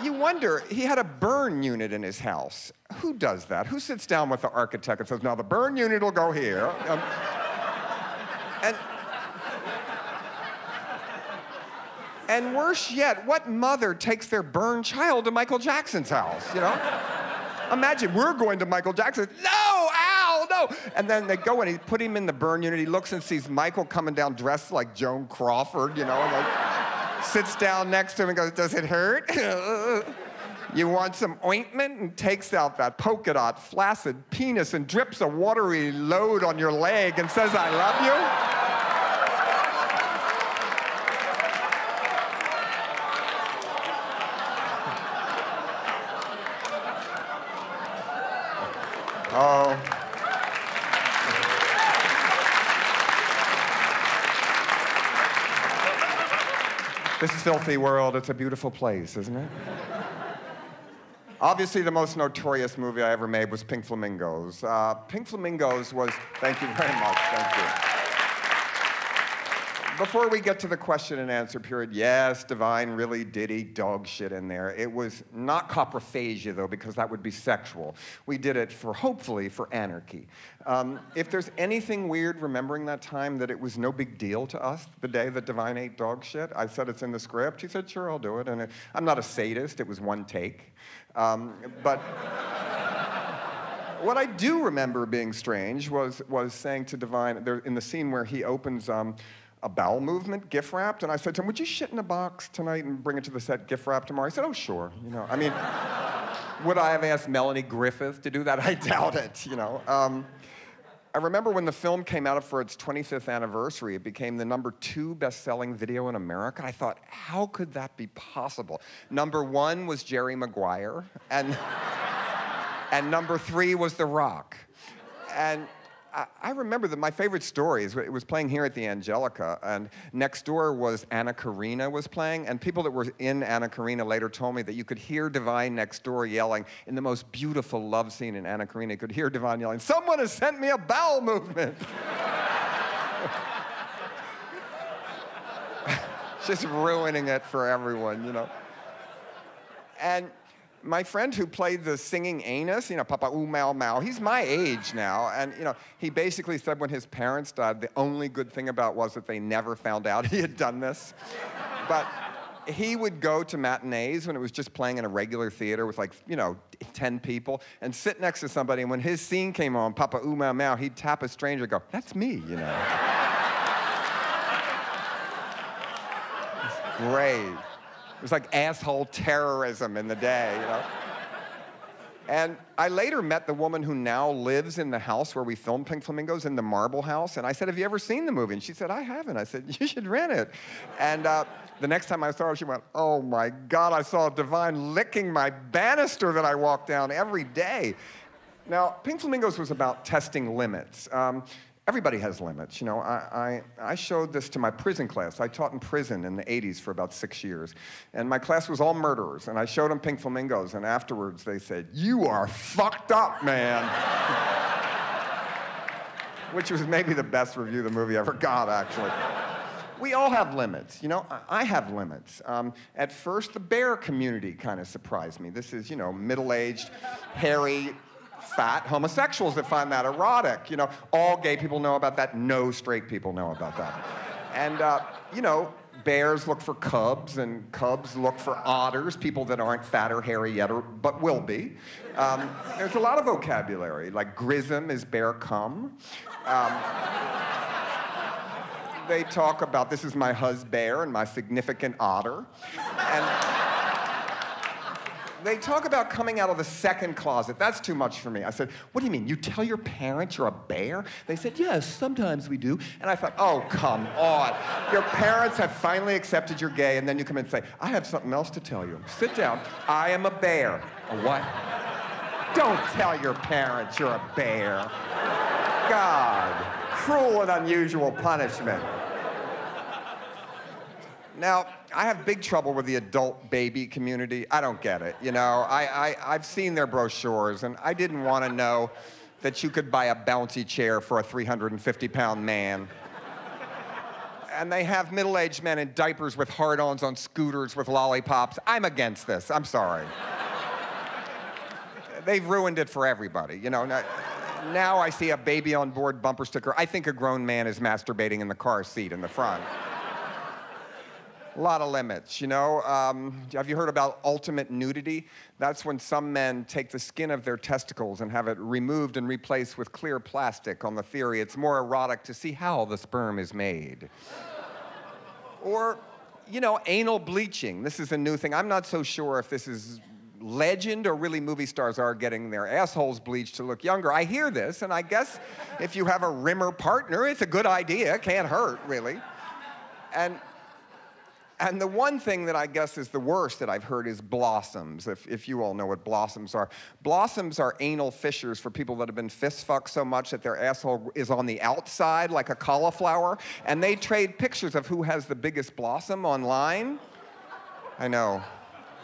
you wonder, he had a burn unit in his house. Who does that? Who sits down with the architect and says, now the burn unit will go here? Um, and, and worse yet, what mother takes their burn child to Michael Jackson's house, you know? Imagine we're going to Michael Jackson. No, no. And then they go and he put him in the burn unit. He looks and sees Michael coming down dressed like Joan Crawford, you know, like, sits down next to him and goes, Does it hurt? you want some ointment? And takes out that polka dot flaccid penis and drips a watery load on your leg and says, I love you? This filthy world, it's a beautiful place, isn't it? Obviously, the most notorious movie I ever made was Pink Flamingos. Uh, Pink Flamingos was, thank you very much, thank you. Before we get to the question and answer period, yes, Divine really did eat dog shit in there. It was not coprophagia, though, because that would be sexual. We did it for, hopefully, for anarchy. Um, if there's anything weird remembering that time that it was no big deal to us the day that Divine ate dog shit, I said it's in the script. He said, sure, I'll do it. And it, I'm not a sadist, it was one take. Um, but what I do remember being strange was, was saying to Divine, there, in the scene where he opens um, a bowel movement gift wrapped, and I said to him, "Would you shit in a box tonight and bring it to the set gift wrapped tomorrow?" He said, "Oh, sure." You know, I mean, would I have asked Melanie Griffith to do that? I doubt it. You know. Um, I remember when the film came out for its 25th anniversary, it became the number two best-selling video in America. I thought, how could that be possible? Number one was Jerry Maguire, and and number three was The Rock, and I, remember that my favorite story is it was playing here at the Angelika, and next door was Anna Karenina was playing, and people that were in Anna Karenina later told me that you could hear Divine next door yelling in the most beautiful love scene in Anna Karenina. You could hear Divine yelling, "Someone has sent me a bowel movement." Just ruining it for everyone, you know. And my friend who played the singing anus, you know, Papa Ooh Mau he's my age now. And, you know, he basically said when his parents died, the only good thing about was that they never found out he had done this. but he would go to matinees when it was just playing in a regular theater with like, you know, 10 people and sit next to somebody. And when his scene came on, Papa Ooh Mau he'd tap a stranger go, that's me, you know. great. It was like asshole terrorism in the day, you know? And I later met the woman who now lives in the house where we filmed Pink Flamingos in the Marble House. And I said, Have you ever seen the movie? And she said, I haven't. I said, You should rent it. And uh, the next time I saw her, she went, Oh my God, I saw a Divine licking my banister that I walk down every day. Now, Pink Flamingos was about testing limits. Um, everybody has limits. You know, I, I, I, showed this to my prison class. I taught in prison in the 80s for about six years. And my class was all murderers. And I showed them Pink Flamingos. And afterwards they said, You are fucked up, man. Which was maybe the best review the movie ever got, actually. we all have limits. You know, I have limits. Um, at first, the bear community kind of surprised me. This is, you know, middle aged, hairy, fat homosexuals that find that erotic. You know, all gay people know about that. No straight people know about that. And, uh, you know, bears look for cubs, and cubs look for otters, people that aren't fat or hairy yet, or, but will be. Um, there's a lot of vocabulary, like grism is bear cum. Um, they talk about this is my husband bear and my significant otter. And they talk about coming out of the second closet. That's too much for me. I said, What do you mean? You tell your parents you're a bear? They said, Yes, sometimes we do. And I thought, Oh, come on. Your parents have finally accepted you're gay, and then you come in and say, I have something else to tell you. Sit down. I am a bear. A what? Don't tell your parents you're a bear. God, cruel and unusual punishment. Now, I have big trouble with the adult baby community. I don't get it. You know, I, I, have seen their brochures, and I didn't want to know that you could buy a bouncy chair for a 350 pound man. and they have middle aged men in diapers with hard ons on scooters with lollipops. I'm against this. I'm sorry. They've ruined it for everybody. You know, now, now I see a baby on board bumper sticker. I think a grown man is masturbating in the car seat in the front a lot of limits, you know. Um, have you heard about ultimate nudity? That's when some men take the skin of their testicles and have it removed and replaced with clear plastic on the theory it's more erotic to see how the sperm is made. or, you know, anal bleaching. This is a new thing. I'm not so sure if this is legend or really movie stars are getting their assholes bleached to look younger. I hear this, and I guess if you have a rimmer partner, it's a good idea. Can't hurt, really. And and the one thing that I guess is the worst that I've heard is blossoms, if, if you all know what blossoms are. Blossoms are anal fissures for people that have been fist fucked so much that their asshole is on the outside like a cauliflower, and they trade pictures of who has the biggest blossom online. I know.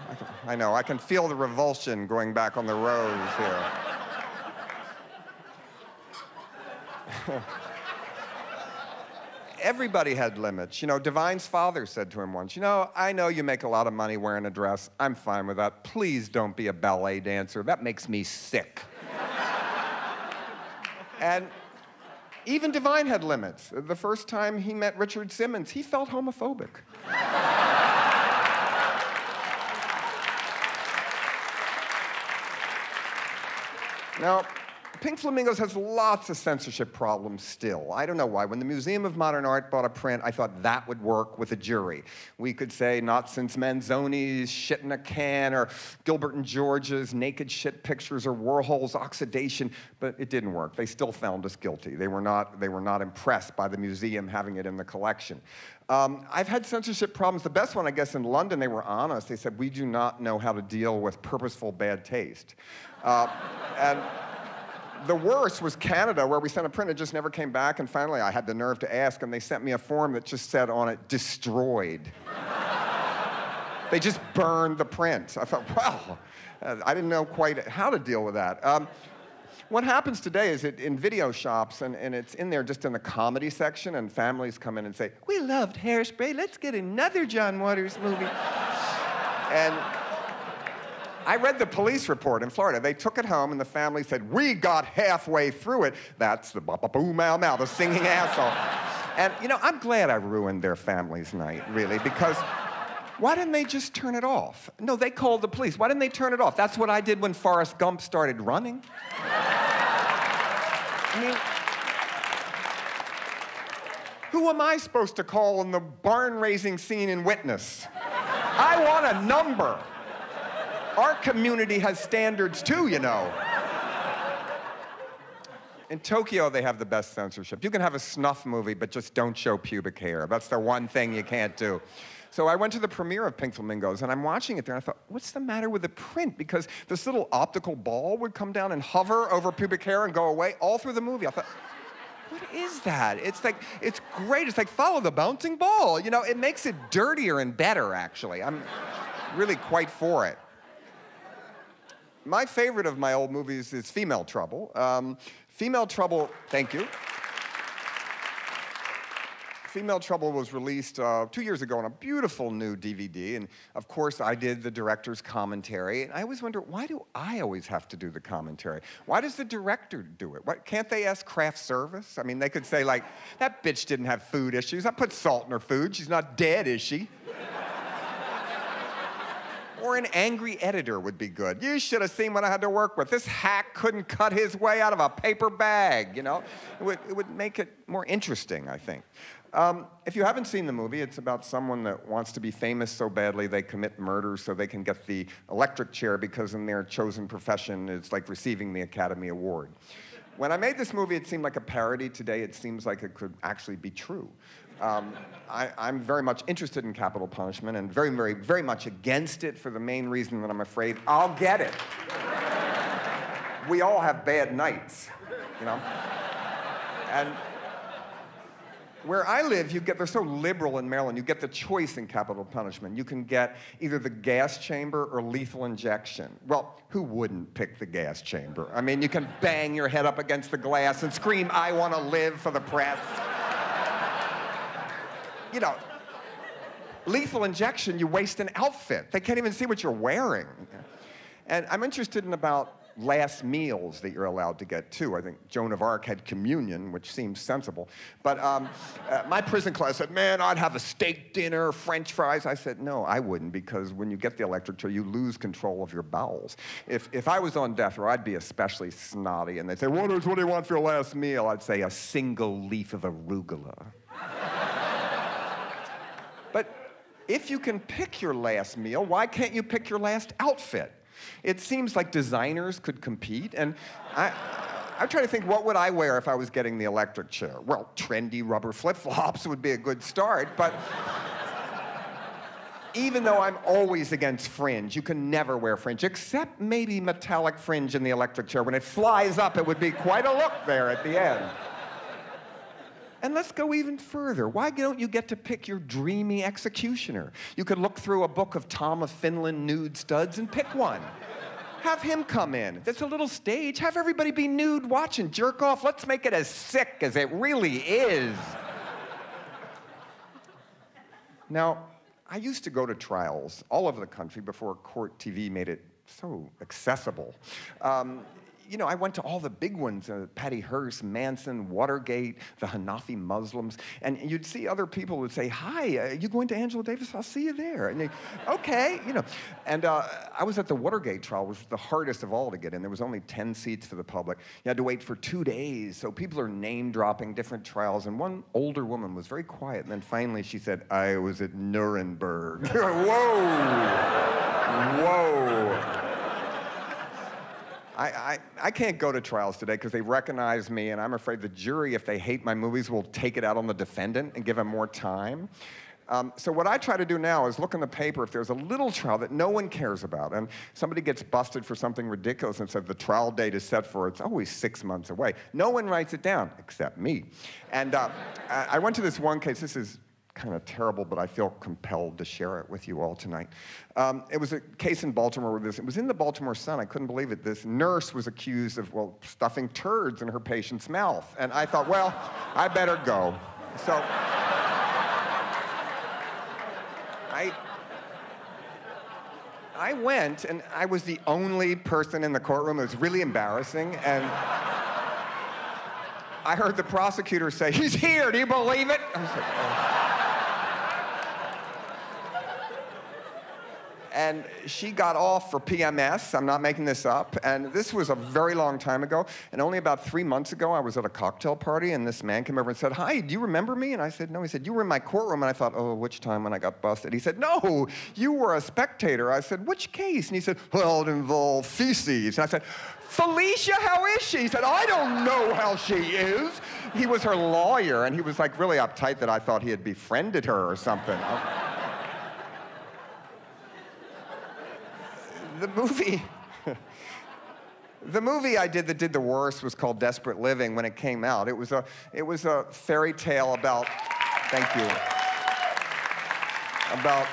I, can, I know. I can feel the revulsion going back on the rows here. everybody had limits. You know, Divine's father said to him once, You know, I know you make a lot of money wearing a dress. I'm fine with that. Please don't be a ballet dancer. That makes me sick. and even Divine had limits. The first time he met Richard Simmons, he felt homophobic. now, Pink Flamingos has lots of censorship problems still. I don't know why. When the Museum of Modern Art bought a print, I thought that would work with a jury. We could say, not since Manzoni's shit in a can, or Gilbert and George's naked shit pictures, or Warhol's oxidation, but it didn't work. They still found us guilty. They were not, they were not impressed by the museum having it in the collection. Um, I've had censorship problems. The best one, I guess, in London, they were honest. They said, we do not know how to deal with purposeful bad taste. Uh, and the worst was Canada, where we sent a print, it just never came back. And finally, I had the nerve to ask, and they sent me a form that just said on it, destroyed. they just burned the print. I thought, well, uh, I didn't know quite how to deal with that. Um, what happens today is it in video shops, and, and it's in there just in the comedy section, and families come in and say, We loved Hairspray, let's get another John Waters movie. and I read the police report in Florida. They took it home, and the family said, We got halfway through it. That's the ba ba boo mau mau, the singing asshole. And, you know, I'm glad I ruined their family's night, really, because why didn't they just turn it off? No, they called the police. Why didn't they turn it off? That's what I did when Forrest Gump started running. I mean, who am I supposed to call in the barn raising scene in Witness? I want a number. Our community has standards too, you know. In Tokyo, they have the best censorship. You can have a snuff movie, but just don't show pubic hair. That's the one thing you can't do. So I went to the premiere of Pink Flamingos, and I'm watching it there, and I thought, what's the matter with the print? Because this little optical ball would come down and hover over pubic hair and go away all through the movie. I thought, what is that? It's like, it's great. It's like, follow the bouncing ball. You know, it makes it dirtier and better, actually. I'm really quite for it my favorite of my old movies is Female Trouble. Um, Female Trouble, thank you. Female Trouble was released uh, two years ago on a beautiful new DVD, and of course I did the director's commentary. And I always wonder, why do I always have to do the commentary? Why does the director do it? What, can't they ask craft service? I mean, they could say like, that bitch didn't have food issues. I put salt in her food. She's not dead, is she? Or an angry editor would be good. You should have seen what I had to work with. This hack couldn't cut his way out of a paper bag, you know? It would, it would make it more interesting, I think. Um, if you haven't seen the movie, it's about someone that wants to be famous so badly they commit murder so they can get the electric chair because in their chosen profession it's like receiving the Academy Award. When I made this movie, it seemed like a parody. Today, it seems like it could actually be true. Um, I, am very much interested in capital punishment and very, very, very much against it for the main reason that I'm afraid I'll get it. we all have bad nights, you know? And where I live, you get, they're so liberal in Maryland, you get the choice in capital punishment. You can get either the gas chamber or lethal injection. Well, who wouldn't pick the gas chamber? I mean, you can bang your head up against the glass and scream, I want to live for the press. You know, lethal injection, you waste an outfit. They can't even see what you're wearing. And I'm interested in about last meals that you're allowed to get too. I think Joan of Arc had communion, which seems sensible. But um, uh, my prison class said, man, I'd have a steak dinner, french fries. I said, no, I wouldn't, because when you get the electric chair, you lose control of your bowels. If, if I was on death row, I'd be especially snotty, and they'd say, what, what do you want for your last meal? I'd say, a single leaf of arugula. But if you can pick your last meal, why can't you pick your last outfit? It seems like designers could compete, and I, I try to think, what would I wear if I was getting the electric chair? Well, trendy rubber flip-flops would be a good start, but even though I'm always against fringe, you can never wear fringe, except maybe metallic fringe in the electric chair. When it flies up, it would be quite a look there at the end. And let's go even further. Why don't you get to pick your dreamy executioner? You could look through a book of Tom of Finland nude studs and pick one. Have him come in. There's a little stage. Have everybody be nude watching, jerk off. Let's make it as sick as it really is. now, I used to go to trials all over the country before court TV made it so accessible. Um, you know, I went to all the big ones, uh, Patty Hearst, Manson, Watergate, the Hanafi Muslims, and you'd see other people would say, hi, uh, you going to Angela Davis? I'll see you there. And they, okay, you know. And uh, I was at the Watergate trial, which was the hardest of all to get in. There was only 10 seats for the public. You had to wait for two days, so people are name dropping different trials, and one older woman was very quiet, and then finally she said, I was at Nuremberg. Whoa! Whoa! I, I, I, can't go to trials today because they recognize me, and I'm afraid the jury, if they hate my movies, will take it out on the defendant and give him more time. Um, so what I try to do now is look in the paper if there's a little trial that no one cares about, and somebody gets busted for something ridiculous and said the trial date is set for, it's always six months away. No one writes it down except me. And uh, I went to this one case, this is kind of terrible, but I feel compelled to share it with you all tonight. Um, it was a case in Baltimore where this, it was in the Baltimore Sun, I couldn't believe it. This nurse was accused of, well, stuffing turds in her patient's mouth. And I thought, well, I better go. So I, I went, and I was the only person in the courtroom. It was really embarrassing. And I heard the prosecutor say, he's here, do you believe it? I was like, oh. And she got off for PMS. I'm not making this up. And this was a very long time ago. And only about three months ago, I was at a cocktail party, and this man came over and said, Hi, do you remember me? And I said, No. He said, You were in my courtroom. And I thought, Oh, which time when I got busted? He said, No, you were a spectator. I said, Which case? And he said, Well, it involved feces. And I said, Felicia, how is she? He said, I don't know how she is. He was her lawyer, and he was like really uptight that I thought he had befriended her or something. The movie, the movie I did that did the worst was called Desperate Living when it came out. It was a, it was a fairy tale about, thank you, about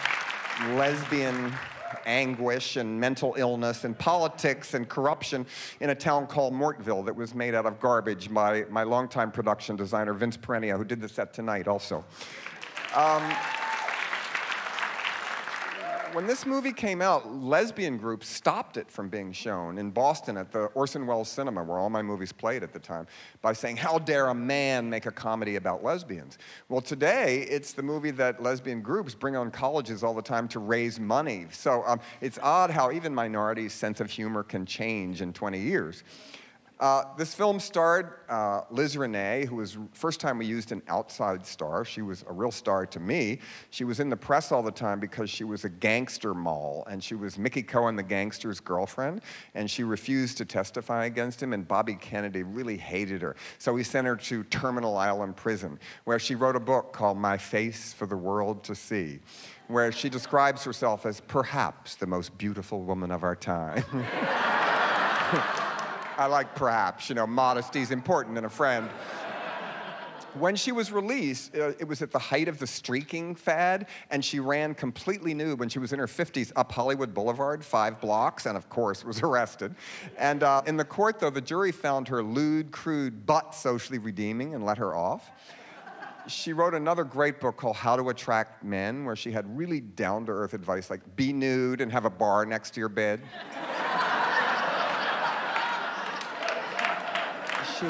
lesbian anguish and mental illness and politics and corruption in a town called Mortville that was made out of garbage by my longtime production designer, Vince Peranio, who did the set tonight also. Um, when this movie came out, lesbian groups stopped it from being shown in Boston at the Orson Welles Cinema, where all my movies played at the time, by saying, How dare a man make a comedy about lesbians? Well, today, it's the movie that lesbian groups bring on colleges all the time to raise money. So um, it's odd how even minorities' sense of humor can change in 20 years. Uh, this film starred uh, Liz Renay, who was first time we used an outside star. She was a real star to me. She was in the press all the time because she was a gangster moll, and she was Mickey Cohen, the gangster's girlfriend, and she refused to testify against him, and Bobby Kennedy really hated her. So he sent her to Terminal Island Prison, where she wrote a book called My Face for the World to See, where she describes herself as perhaps the most beautiful woman of our time. I like perhaps, you know, modesty is important in a friend. when she was released, uh, it was at the height of the streaking fad, and she ran completely nude when she was in her 50s up Hollywood Boulevard, five blocks, and of course was arrested. And uh, in the court, though, the jury found her lewd, crude, but socially redeeming and let her off. She wrote another great book called How to Attract Men, where she had really down to earth advice like be nude and have a bar next to your bed. She,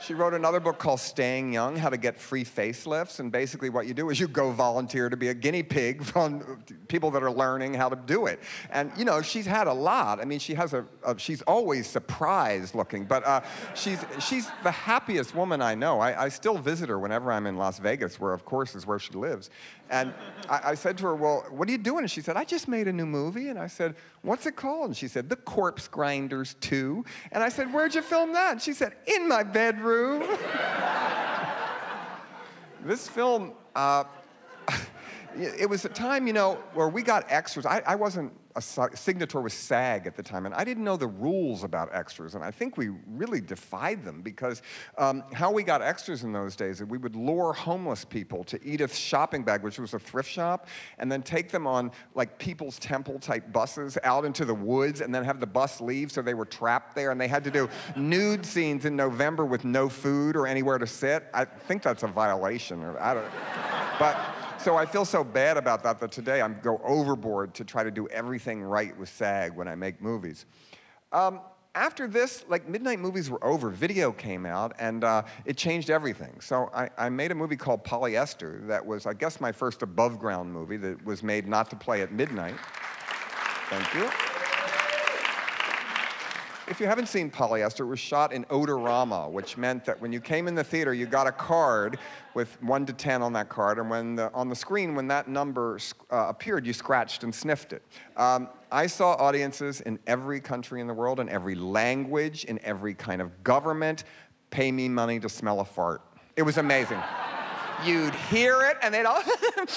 she wrote another book called Staying Young How to Get Free Facelifts. And basically, what you do is you go volunteer to be a guinea pig from people that are learning how to do it. And, you know, she's had a lot. I mean, she has a, a she's always surprised looking, but uh, she's, she's the happiest woman I know. I, I still visit her whenever I'm in Las Vegas, where, of course, is where she lives. And I, I, said to her, Well, what are you doing? And she said, I just made a new movie. And I said, What's it called? And she said, The Corpse Grinders 2. And I said, Where'd you film that? And she said, In my bedroom. this film, uh, it was a time, you know, where we got extras. I, I wasn't a signatory with SAG at the time, and I didn't know the rules about extras, and I think we really defied them because um, how we got extras in those days is we would lure homeless people to Edith's shopping bag, which was a thrift shop, and then take them on like People's Temple type buses out into the woods, and then have the bus leave so they were trapped there, and they had to do nude scenes in November with no food or anywhere to sit. I think that's a violation, or I don't. but so I feel so bad about that that today I go overboard to try to do everything right with SAG when I make movies. Um, after this, like midnight movies were over, video came out, and uh, it changed everything. So I, I, made a movie called Polyester that was, I guess, my first above ground movie that was made not to play at midnight. Thank you. If you haven't seen Polyester, it was shot in Odorama, which meant that when you came in the theater, you got a card with 1 to 10 on that card, and when the, on the screen, when that number uh, appeared, you scratched and sniffed it. Um, I saw audiences in every country in the world, in every language, in every kind of government, pay me money to smell a fart. It was amazing. You'd hear it, and they'd all,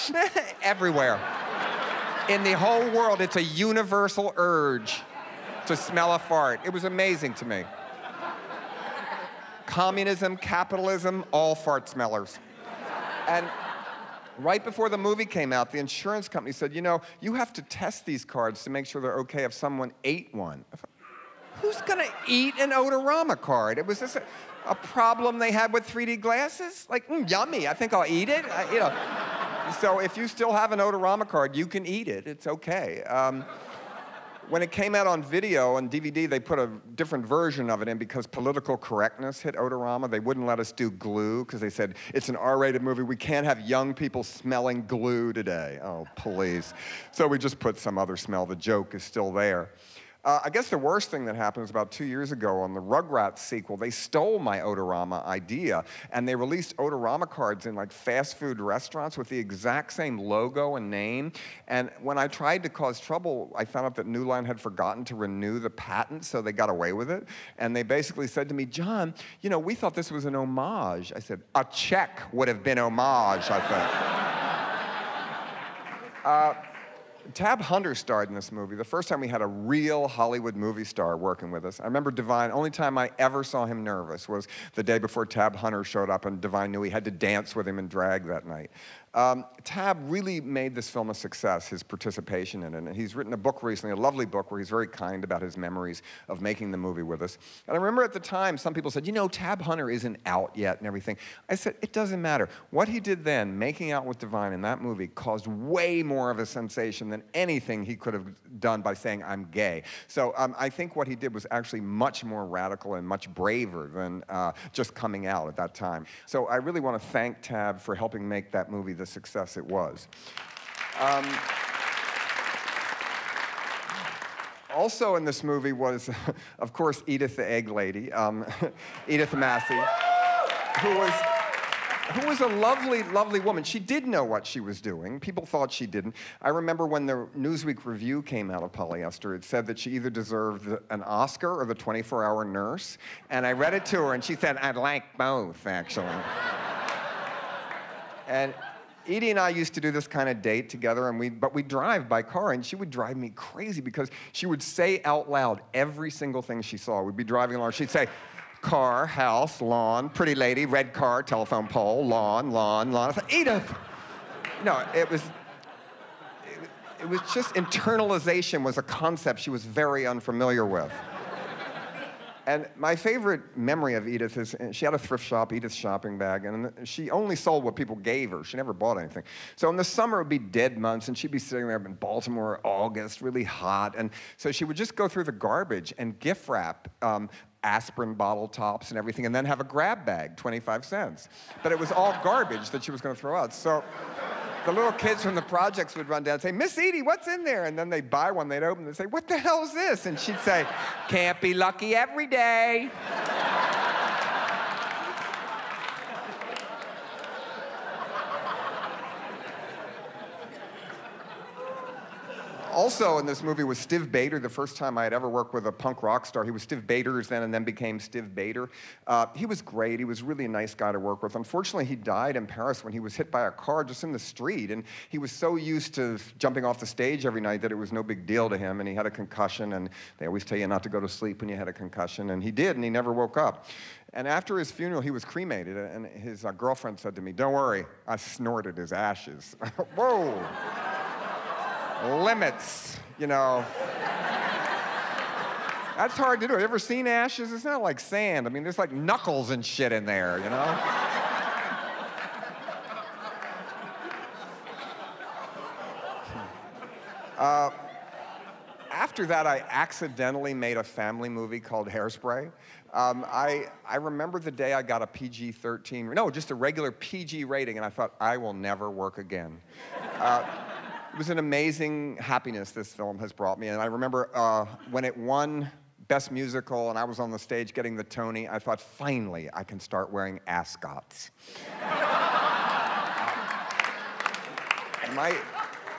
everywhere. In the whole world, it's a universal urge to smell a fart. It was amazing to me. Communism, capitalism, all fart smellers. And right before the movie came out, the insurance company said, you know, you have to test these cards to make sure they're okay if someone ate one. Who's gonna eat an Odorama card? It was just a, a problem they had with 3D glasses. Like, mm, yummy, I think I'll eat it. I, you know. So if you still have an Odorama card, you can eat it, it's okay. Um, when it came out on video and DVD, they put a different version of it in because political correctness hit Odorama. They wouldn't let us do glue because they said, it's an R-rated movie. We can't have young people smelling glue today. Oh, please. So we just put some other smell. The joke is still there. Uh, I guess the worst thing that happened was about two years ago on the Rugrats sequel. They stole my Odorama idea and they released Odorama cards in like fast food restaurants with the exact same logo and name. And when I tried to cause trouble, I found out that New Line had forgotten to renew the patent, so they got away with it. And they basically said to me, John, you know, we thought this was an homage. I said, a check would have been homage, I think. uh, Tab Hunter starred in this movie. The first time we had a real Hollywood movie star working with us. I remember Divine, only time I ever saw him nervous was the day before Tab Hunter showed up and Divine knew he had to dance with him in drag that night. Um, Tab really made this film a success, his participation in it. And he's written a book recently, a lovely book, where he's very kind about his memories of making the movie with us. And I remember at the time, some people said, you know, Tab Hunter isn't out yet and everything. I said, it doesn't matter. What he did then, making out with Divine in that movie, caused way more of a sensation than anything he could have done by saying, I'm gay. So um, I think what he did was actually much more radical and much braver than uh, just coming out at that time. So I really want to thank Tab for helping make that movie the success it was. Um, also in this movie was, of course, Edith the Egg Lady, um, Edith Massey, who was who was a lovely, lovely woman. She did know what she was doing. People thought she didn't. I remember when the Newsweek review came out of Polyester, it said that she either deserved an Oscar or the 24 hour nurse. And I read it to her, and she said, I'd like both, actually. and Edie and I used to do this kind of date together, and we, but we drive by car, and she would drive me crazy because she would say out loud every single thing she saw. We'd be driving along, she'd say, car, house, lawn, pretty lady, red car, telephone pole, lawn, lawn, lawn. I thought, Edith! No, it was, it, it was just internalization was a concept she was very unfamiliar with. And my favorite memory of Edith is she had a thrift shop, Edith's shopping bag, and she only sold what people gave her. She never bought anything. So in the summer, it would be dead months, and she'd be sitting there in Baltimore, August, really hot. And so she would just go through the garbage and gift wrap um, aspirin bottle tops and everything, and then have a grab bag, 25 cents. But it was all garbage that she was going to throw out. So the little kids from the projects would run down and say, Miss Edie, what's in there? And then they'd buy one, they'd open it and say, What the hell is this? And she'd say, Can't be lucky every day. Also in this movie was Stiv Bator, the first time I had ever worked with a punk rock star. He was Stiv Bators then and then became Stiv Bator. Uh, he was great. He was really a nice guy to work with. Unfortunately, he died in Paris when he was hit by a car just in the street. And he was so used to jumping off the stage every night that it was no big deal to him. And he had a concussion. And they always tell you not to go to sleep when you had a concussion. And he did, and he never woke up. And after his funeral, he was cremated. And his uh, girlfriend said to me, Don't worry, I snorted his ashes. Whoa limits, you know. That's hard to do. Have you ever seen ashes? It's not like sand. I mean, there's like knuckles and shit in there, you know? uh, after that, I accidentally made a family movie called Hairspray. Um, I, I remember the day I got a PG 13, no, just a regular PG rating, and I thought, I will never work again. Uh, it was an amazing happiness this film has brought me. And I remember uh, when it won Best Musical and I was on the stage getting the Tony, I thought, finally, I can start wearing ascots. my,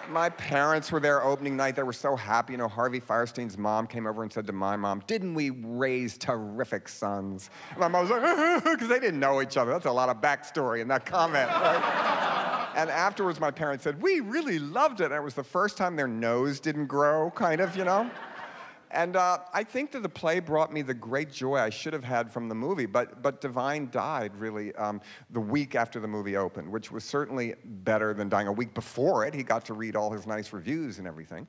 my parents were there opening night. They were so happy. You know, Harvey Fierstein's mom came over and said to my mom, Didn't we raise terrific sons? And my mom was like, because they didn't know each other. That's a lot of backstory in that comment. Right? And afterwards, my parents said, We really loved it. And it was the first time their nose didn't grow, kind of, you know? And uh, I think that the play brought me the great joy I should have had from the movie, but, but Divine died really um, the week after the movie opened, which was certainly better than dying a week before it. He got to read all his nice reviews and everything.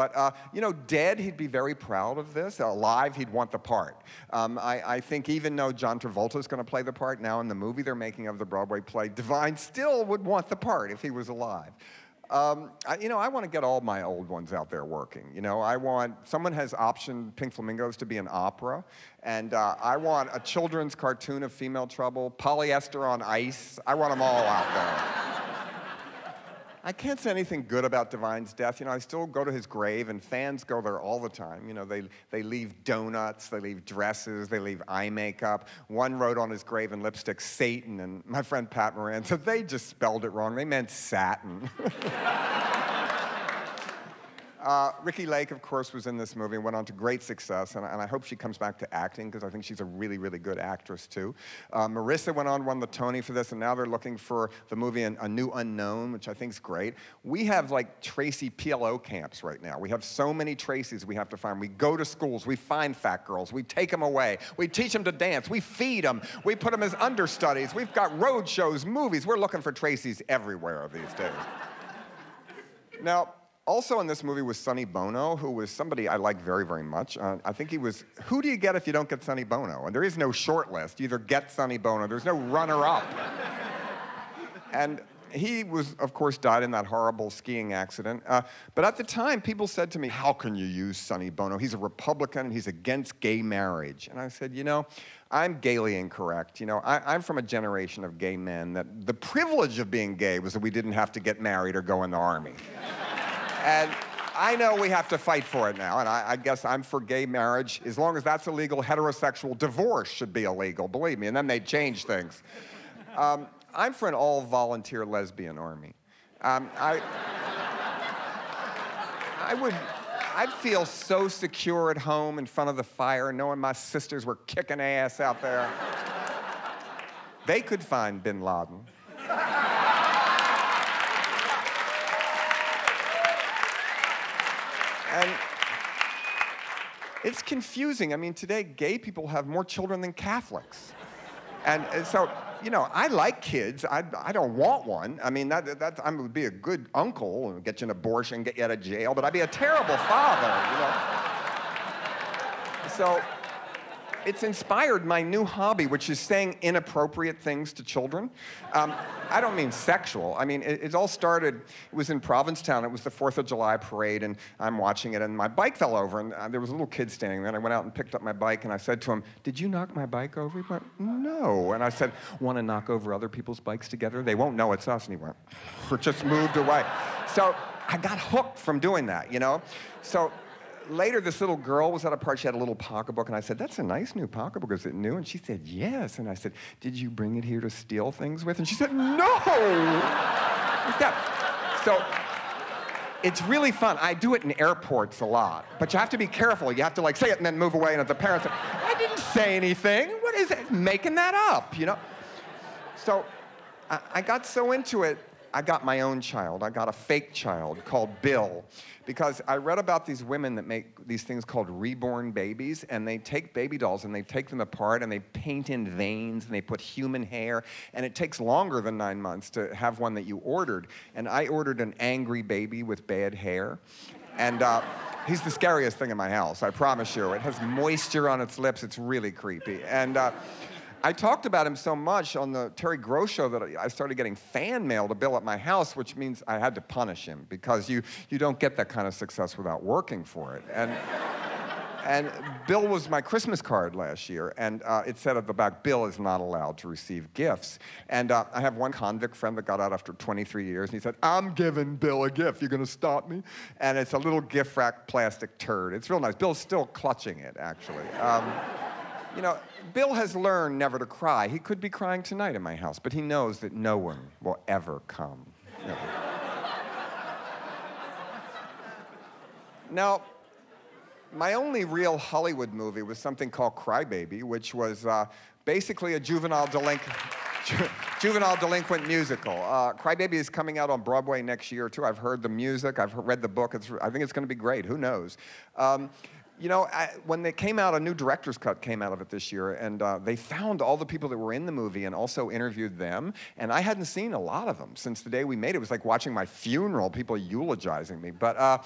But, uh, you know, dead, he'd be very proud of this. Alive, he'd want the part. Um, I, I, think even though John Travolta is going to play the part now in the movie they're making of the Broadway play, Divine still would want the part if he was alive. Um, I, you know, I want to get all my old ones out there working. You know, I want, someone has optioned Pink Flamingos to be an opera, and uh, I want a children's cartoon of female trouble, polyester on ice. I want them all out there. I can't say anything good about Divine's death. You know, I still go to his grave, and fans go there all the time. You know, they, they leave donuts, they leave dresses, they leave eye makeup. One wrote on his grave in lipstick, Satan, and my friend Pat Moran said they just spelled it wrong. They meant satin. Uh, Ricki Lake, of course, was in this movie and went on to great success, and, and I hope she comes back to acting because I think she's a really, really good actress too. Uh, Marissa went on, won the Tony for this, and now they're looking for the movie A New Unknown, which I think is great. We have like Tracy PLO camps right now. We have so many Tracys we have to find. We go to schools, we find fat girls, we take them away, we teach them to dance, we feed them, we put them as understudies. We've got road shows, movies. We're looking for Tracys everywhere these days. now, also in this movie was Sonny Bono, who was somebody I like very, very much. Uh, I think he was, who do you get if you don't get Sonny Bono? And there is no short list. You either get Sonny Bono, there's no runner up. and he was, of course, died in that horrible skiing accident. Uh, but at the time, people said to me, How can you use Sonny Bono? He's a Republican and he's against gay marriage. And I said, You know, I'm gaily incorrect. You know, I, am from a generation of gay men that the privilege of being gay was that we didn't have to get married or go in the army. And I know we have to fight for it now, and I, I, guess I'm for gay marriage. As long as that's illegal, heterosexual divorce should be illegal, believe me, and then they change things. Um, I'm for an all volunteer lesbian army. Um, I, I would. I'd feel so secure at home in front of the fire, knowing my sisters were kicking ass out there. they could find bin Laden. And it's confusing. I mean, today, gay people have more children than Catholics. And uh, so, you know, I like kids. I, I don't want one. I mean, that, that, I would be a good uncle and get you an abortion, get you out of jail, but I'd be a terrible father, you know? So, it's inspired my new hobby, which is saying inappropriate things to children. Um, I don't mean sexual. I mean, it, it, all started, it was in Provincetown. It was the 4th of July parade, and I'm watching it, and my bike fell over, and uh, there was a little kid standing there, and I went out and picked up my bike, and I said to him, Did you knock my bike over? He went, No. And I said, Want to knock over other people's bikes together? They won't know it's us. And he went, just moved away. So I got hooked from doing that, you know? So later, this little girl was at a party. She had a little pocketbook, and I said, "That's a nice new pocketbook. Is it new?" And she said, "Yes." And I said, "Did you bring it here to steal things with?" And she said, "No." so it's really fun. I do it in airports a lot, but you have to be careful. You have to like say it and then move away. And the parents, say, I didn't say anything. What is it? Making that up, you know? So I, I got so into it I got my own child. I got a fake child called Bill because I read about these women that make these things called reborn babies, and they take baby dolls and they take them apart and they paint in veins and they put human hair, and it takes longer than nine months to have one that you ordered. And I ordered an angry baby with bad hair, and. Uh, he's the scariest thing in my house, I promise you. It has moisture on its lips. It's really creepy. And uh, I talked about him so much on the Terry Gross show that I started getting fan mail to Bill at my house, which means I had to punish him because you, you don't get that kind of success without working for it. And, and Bill was my Christmas card last year, and uh, it said at the back, Bill is not allowed to receive gifts. And uh, I have one convict friend that got out after 23 years, and he said, I'm giving Bill a gift. You're gonna stop me? And it's a little gift wrap plastic turd. It's real nice. Bill's still clutching it, actually. Um, you know, Bill has learned never to cry. He could be crying tonight in my house, but he knows that no one will ever come. now, my only real Hollywood movie was something called Crybaby, which was uh, basically a juvenile delinquent. juvenile delinquent musical. Uh, Crybaby is coming out on Broadway next year too. I've heard the music. I've read the book. It's, I think it's going to be great. Who knows? Um, you know, I, when they came out, a new director's cut came out of it this year, and uh, they found all the people that were in the movie and also interviewed them. And I hadn't seen a lot of them since the day we made it. It was like watching my funeral, people eulogizing me. But uh,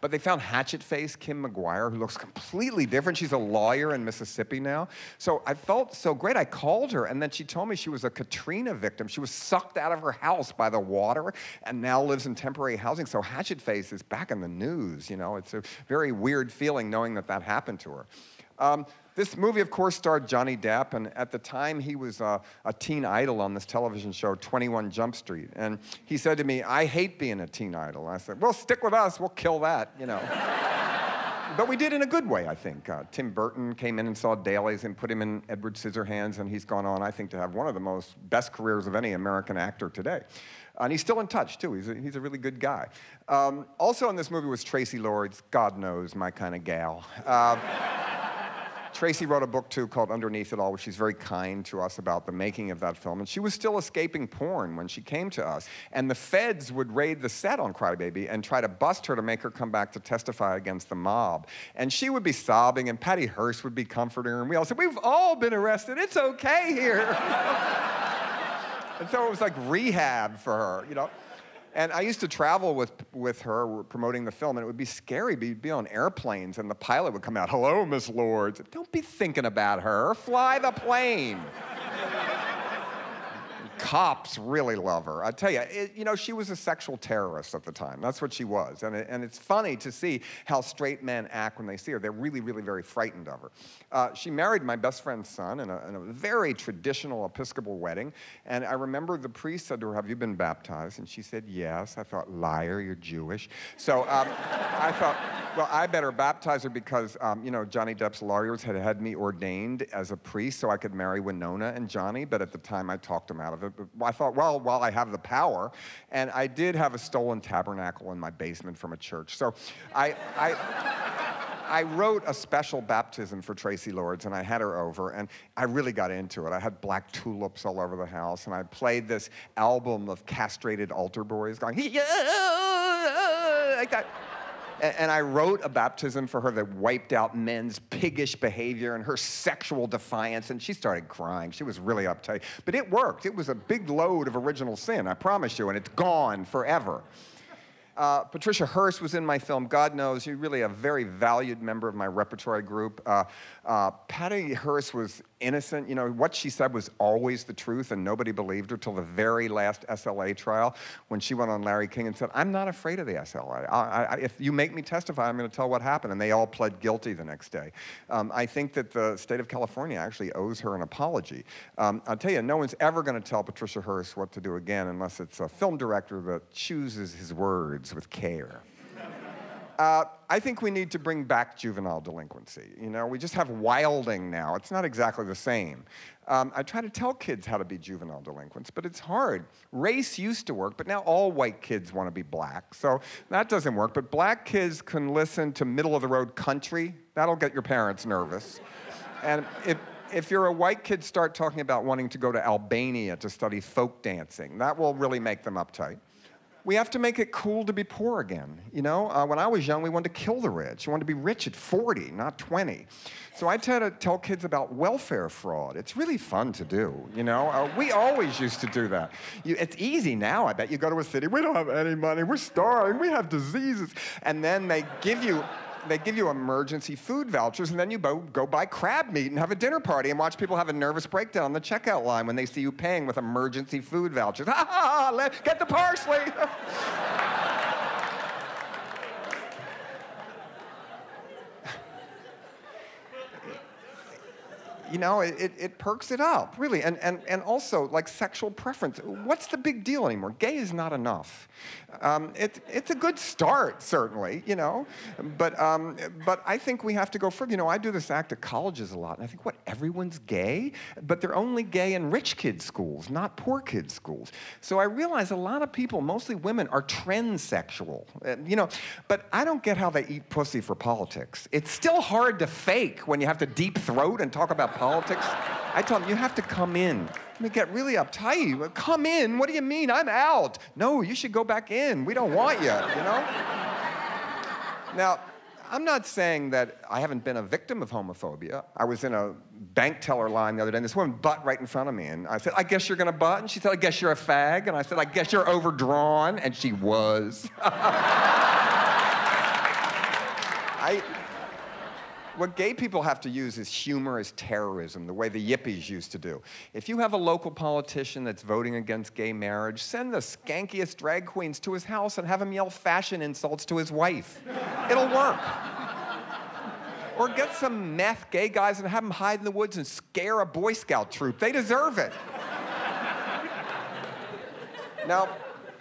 but they found hatchet face Kim McGuire, who looks completely different. She's a lawyer in Mississippi now. So I felt so great. I called her, and then she told me she was a Katrina victim. She was sucked out of her house by the water and now lives in temporary housing. So hatchet face is back in the news. You know, it's a very weird feeling knowing that that happened to her. Um, this movie, of course, starred Johnny Depp, and at the time he was uh, a teen idol on this television show, 21 Jump Street. And he said to me, I hate being a teen idol. I said, Well, stick with us, we'll kill that, you know. but we did in a good way, I think. Uh, Tim Burton came in and saw Dailies and put him in Edward Scissorhands, and he's gone on, I think, to have one of the most best careers of any American actor today. And he's still in touch, too. He's a, he's a really good guy. Um, also in this movie was Traci Lords, God knows, my kind of gal. Uh, Traci wrote a book too called Underneath It All, where she's very kind to us about the making of that film. And she was still escaping porn when she came to us. And the feds would raid the set on Crybaby and try to bust her to make her come back to testify against the mob. And she would be sobbing, and Patty Hearst would be comforting her. And we all said, We've all been arrested. It's okay here. and so it was like rehab for her, you know. And I used to travel with, with her promoting the film, and it would be scary. We'd be on airplanes, and the pilot would come out, Hello, Miss Lords. Don't be thinking about her. Fly the plane cops really love her. I tell you, it, you know, she was a sexual terrorist at the time. That's what she was. And, it, and it's funny to see how straight men act when they see her. They're really, really very frightened of her. Uh, she married my best friend's son in a, in a, very traditional Episcopal wedding. And I remember the priest said to her, Have you been baptized? And she said, Yes. I thought, Liar, you're Jewish. So um, I thought, well, I better baptize her because, um, you know, Johnny Depp's lawyers had had me ordained as a priest so I could marry Winona and Johnny. But at the time, I talked him out of it. I thought, well, while I have the power, and I did have a stolen tabernacle in my basement from a church. So I, I, I wrote a special baptism for Traci Lords, and I had her over, and I really got into it. I had black tulips all over the house, and I played this album of castrated altar boys going, yeah, like that and I wrote a baptism for her that wiped out men's piggish behavior and her sexual defiance, and she started crying. She was really uptight. But it worked. It was a big load of original sin, I promise you, and it's gone forever. Uh, Patricia Hearst was in my film, God knows. You're really a very valued member of my repertory group. Uh, uh, Patty Hearst was innocent. You know, what she said was always the truth, and nobody believed her till the very last SLA trial when she went on Larry King and said, I'm not afraid of the SLA. I, I, if you make me testify, I'm going to tell what happened. And they all pled guilty the next day. Um, I think that the state of California actually owes her an apology. Um, I'll tell you, no one's ever going to tell Patricia Hearst what to do again unless it's a film director that chooses his words with care. Uh, I think we need to bring back juvenile delinquency. You know, we just have wilding now. It's not exactly the same. Um, I try to tell kids how to be juvenile delinquents, but it's hard. Race used to work, but now all white kids want to be black. So that doesn't work. But black kids can listen to middle of the road country. That'll get your parents nervous. and if, if you're a white kid, start talking about wanting to go to Albania to study folk dancing. That will really make them uptight we have to make it cool to be poor again. You know, uh, when I was young, we wanted to kill the rich. We wanted to be rich at 40, not 20. So I try to tell kids about welfare fraud. It's really fun to do. You know, uh, we always used to do that. You, it's easy now. I bet you go to a city. We don't have any money. We're starving. We have diseases, and then they give you they give you emergency food vouchers, and then you go buy crab meat and have a dinner party and watch people have a nervous breakdown on the checkout line when they see you paying with emergency food vouchers. Ha ha ha! Get the parsley! you know, it, it perks it up, really. And, and, and also, like sexual preference. What's the big deal anymore? Gay is not enough. Um, it, it's a good start, certainly, you know. But, um, but I think we have to go further. You know, I do this act at colleges a lot, and I think, what, everyone's gay? But they're only gay in rich kids' schools, not poor kids' schools. So I realize a lot of people, mostly women, are transsexual. You know, but I don't get how they eat pussy for politics. It's still hard to fake when you have to deep throat and talk about politics. I tell them, you have to come in. They get really uptight. Come in? What do you mean? I'm out. No, you should go back in. We don't want you, you know? now, I'm not saying that I haven't been a victim of homophobia. I was in a bank teller line the other day, and this woman butt right in front of me. And I said, I guess you're gonna butt? And she said, I guess you're a fag. And I said, I guess you're overdrawn. And she was. I, what gay people have to use is humor as terrorism, the way the yippies used to do. If you have a local politician that's voting against gay marriage, send the skankiest drag queens to his house and have him yell fashion insults to his wife. It'll work. or get some meth gay guys and have them hide in the woods and scare a Boy Scout troop. They deserve it. now,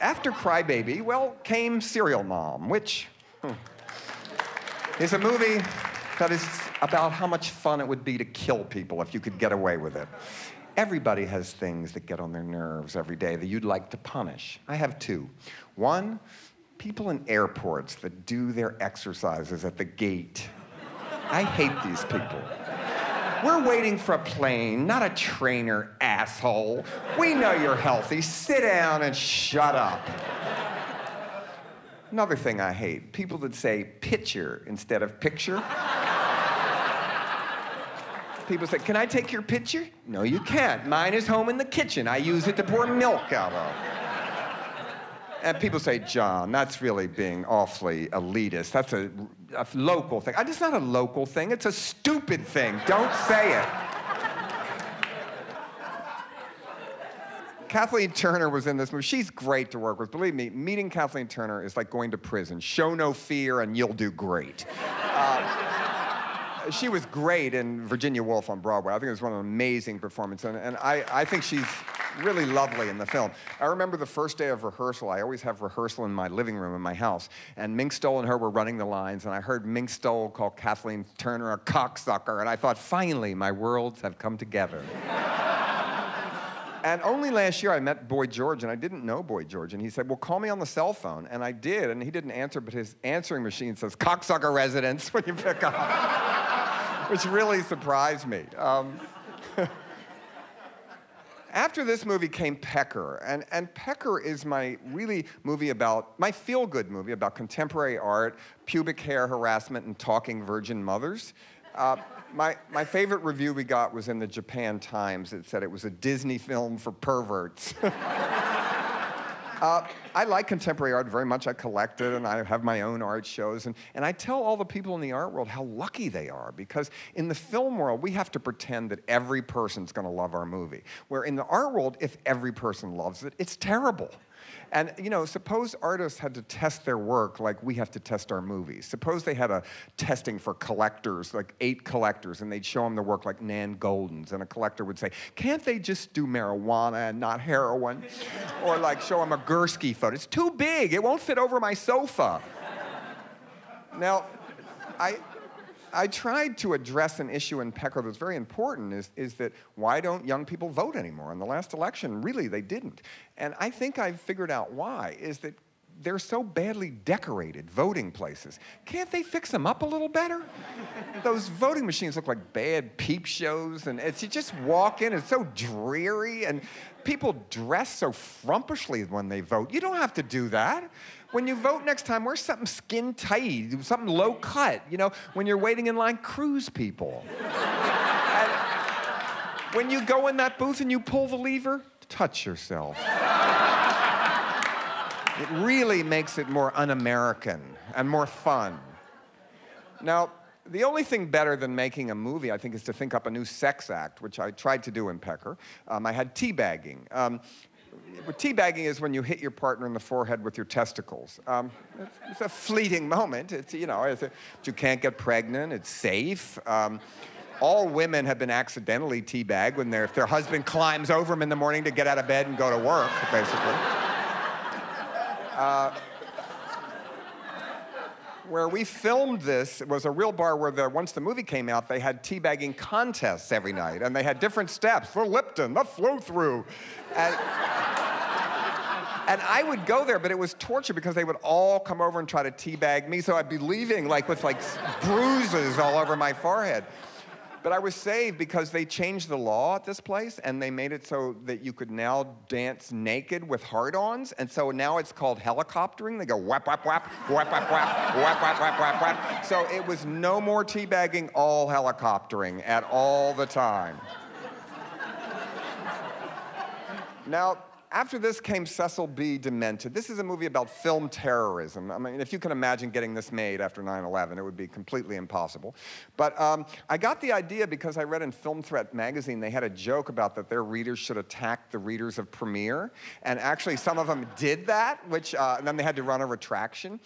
after Crybaby, well, came Serial Mom, which. Hmm. is a movie that is about how much fun it would be to kill people if you could get away with it. Everybody has things that get on their nerves every day that you'd like to punish. I have two. One, people in airports that do their exercises at the gate. I hate these people. We're waiting for a plane, not a trainer, asshole. We know you're healthy. Sit down and shut up. Another thing I hate people that say picture instead of picture. People say, Can I take your picture? No, you can't. Mine is home in the kitchen. I use it to pour milk out of. And people say, John, that's really being awfully elitist. That's a, a local thing. It's not a local thing, it's a stupid thing. Don't say it. Kathleen Turner was in this movie. She's great to work with. Believe me, meeting Kathleen Turner is like going to prison. Show no fear and you'll do great. Uh, she was great in Virginia Woolf on Broadway. I think it was one of the amazing performances. And, and I, I think she's really lovely in the film. I remember the first day of rehearsal. I always have rehearsal in my living room in my house. And Mink Stole and her were running the lines. And I heard Mink Stole call Kathleen Turner a cocksucker. And I thought, finally, my worlds have come together. And only last year I met Boy George, and I didn't know Boy George. And he said, Well, call me on the cell phone. And I did, and he didn't answer, but his answering machine says, Cocksucker residence when you pick up, which really surprised me. Um, after this movie came Pecker, and, and Pecker is my really movie about, my feel good movie about contemporary art, pubic hair harassment, and talking virgin mothers. Uh, my, my favorite review we got was in the Japan Times. It said it was a Disney film for perverts. Uh, I like contemporary art very much. I collect it and I have my own art shows. And, and I tell all the people in the art world how lucky they are because in the film world, we have to pretend that every person's going to love our movie. Where in the art world, if every person loves it, it's terrible. And you know, suppose artists had to test their work like we have to test our movies. Suppose they had a testing for collectors, like eight collectors, and they'd show them the work like Nan Goldin's, and a collector would say, "Can't they just do marijuana and not heroin?" or like show them a Gursky photo. It's too big. It won't fit over my sofa. now, I, I tried to address an issue in Pecker that's very important is, is that why don't young people vote anymore? In the last election, really, they didn't. And I think I've figured out why, is that they're so badly decorated voting places. Can't they fix them up a little better? Those voting machines look like bad peep shows, and it's you just walk in, it's so dreary, and people dress so frumpishly when they vote. You don't have to do that. When you vote next time, wear something skin tight, something low cut. You know, when you're waiting in line, cruise people. and when you go in that booth and you pull the lever, touch yourself. it really makes it more un American and more fun. Now, the only thing better than making a movie, I think, is to think up a new sex act, which I tried to do in Pecker. Um, I had teabagging. Um, teabagging is when you hit your partner in the forehead with your testicles. Um, it's, it's, a fleeting moment. It's, you know, it's a, you can't get pregnant. It's safe. Um, all women have been accidentally teabagged when their, if their husband climbs over them in the morning to get out of bed and go to work, basically. Uh, where we filmed this was a real bar where the, once the movie came out, they had teabagging contests every night, and they had different steps. The Lipton, the flow-through. And, and I would go there, but it was torture because they would all come over and try to teabag me, so I'd be leaving like with like bruises all over my forehead. But I was saved because they changed the law at this place and they made it so that you could now dance naked with hard-ons. And so now it's called helicoptering. They go whap, whap, whap, whap, whap, whap, whap, whap, whap, whap, whap. So it was no more teabagging, all helicoptering at all the time. Now, after this came Cecil B. Demented. This is a movie about film terrorism. I mean, if you can imagine getting this made after 9 11, it would be completely impossible. But um, I got the idea because I read in Film Threat magazine they had a joke about that their readers should attack the readers of Premiere. And actually, some of them did that, which, uh, and then they had to run a retraction.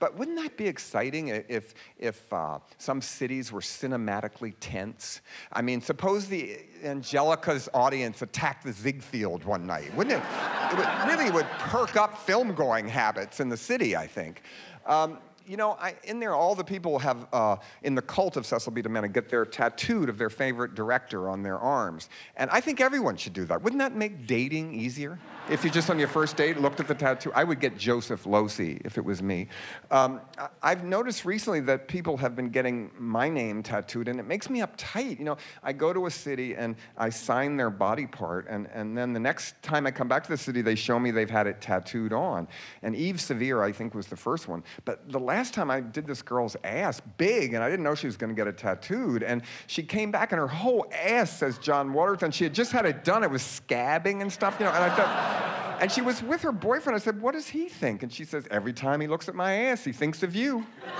But wouldn't that be exciting if, if uh, some cities were cinematically tense? I mean, suppose the Angelika's audience attacked the Ziegfeld one night, wouldn't it? it would, really would perk up film-going habits in the city, I think. Um, you know, I, in there, all the people have, uh, in the cult of Cecil B. DeMille, get their tattooed of their favorite director on their arms. And I think everyone should do that. Wouldn't that make dating easier? If you just on your first date looked at the tattoo, I would get Joseph Losey if it was me. Um, I've noticed recently that people have been getting my name tattooed, and it makes me uptight. You know, I go to a city and I sign their body part, and, and then the next time I come back to the city, they show me they've had it tattooed on. And Eve Severe, I think, was the first one. But the last time I did this girl's ass big, and I didn't know she was going to get it tattooed, and she came back, and her whole ass says John Waters, and she had just had it done. It was scabbing and stuff, you know, and I thought, and she was with her boyfriend. I said, What does he think? And she says, Every time he looks at my ass, he thinks of you.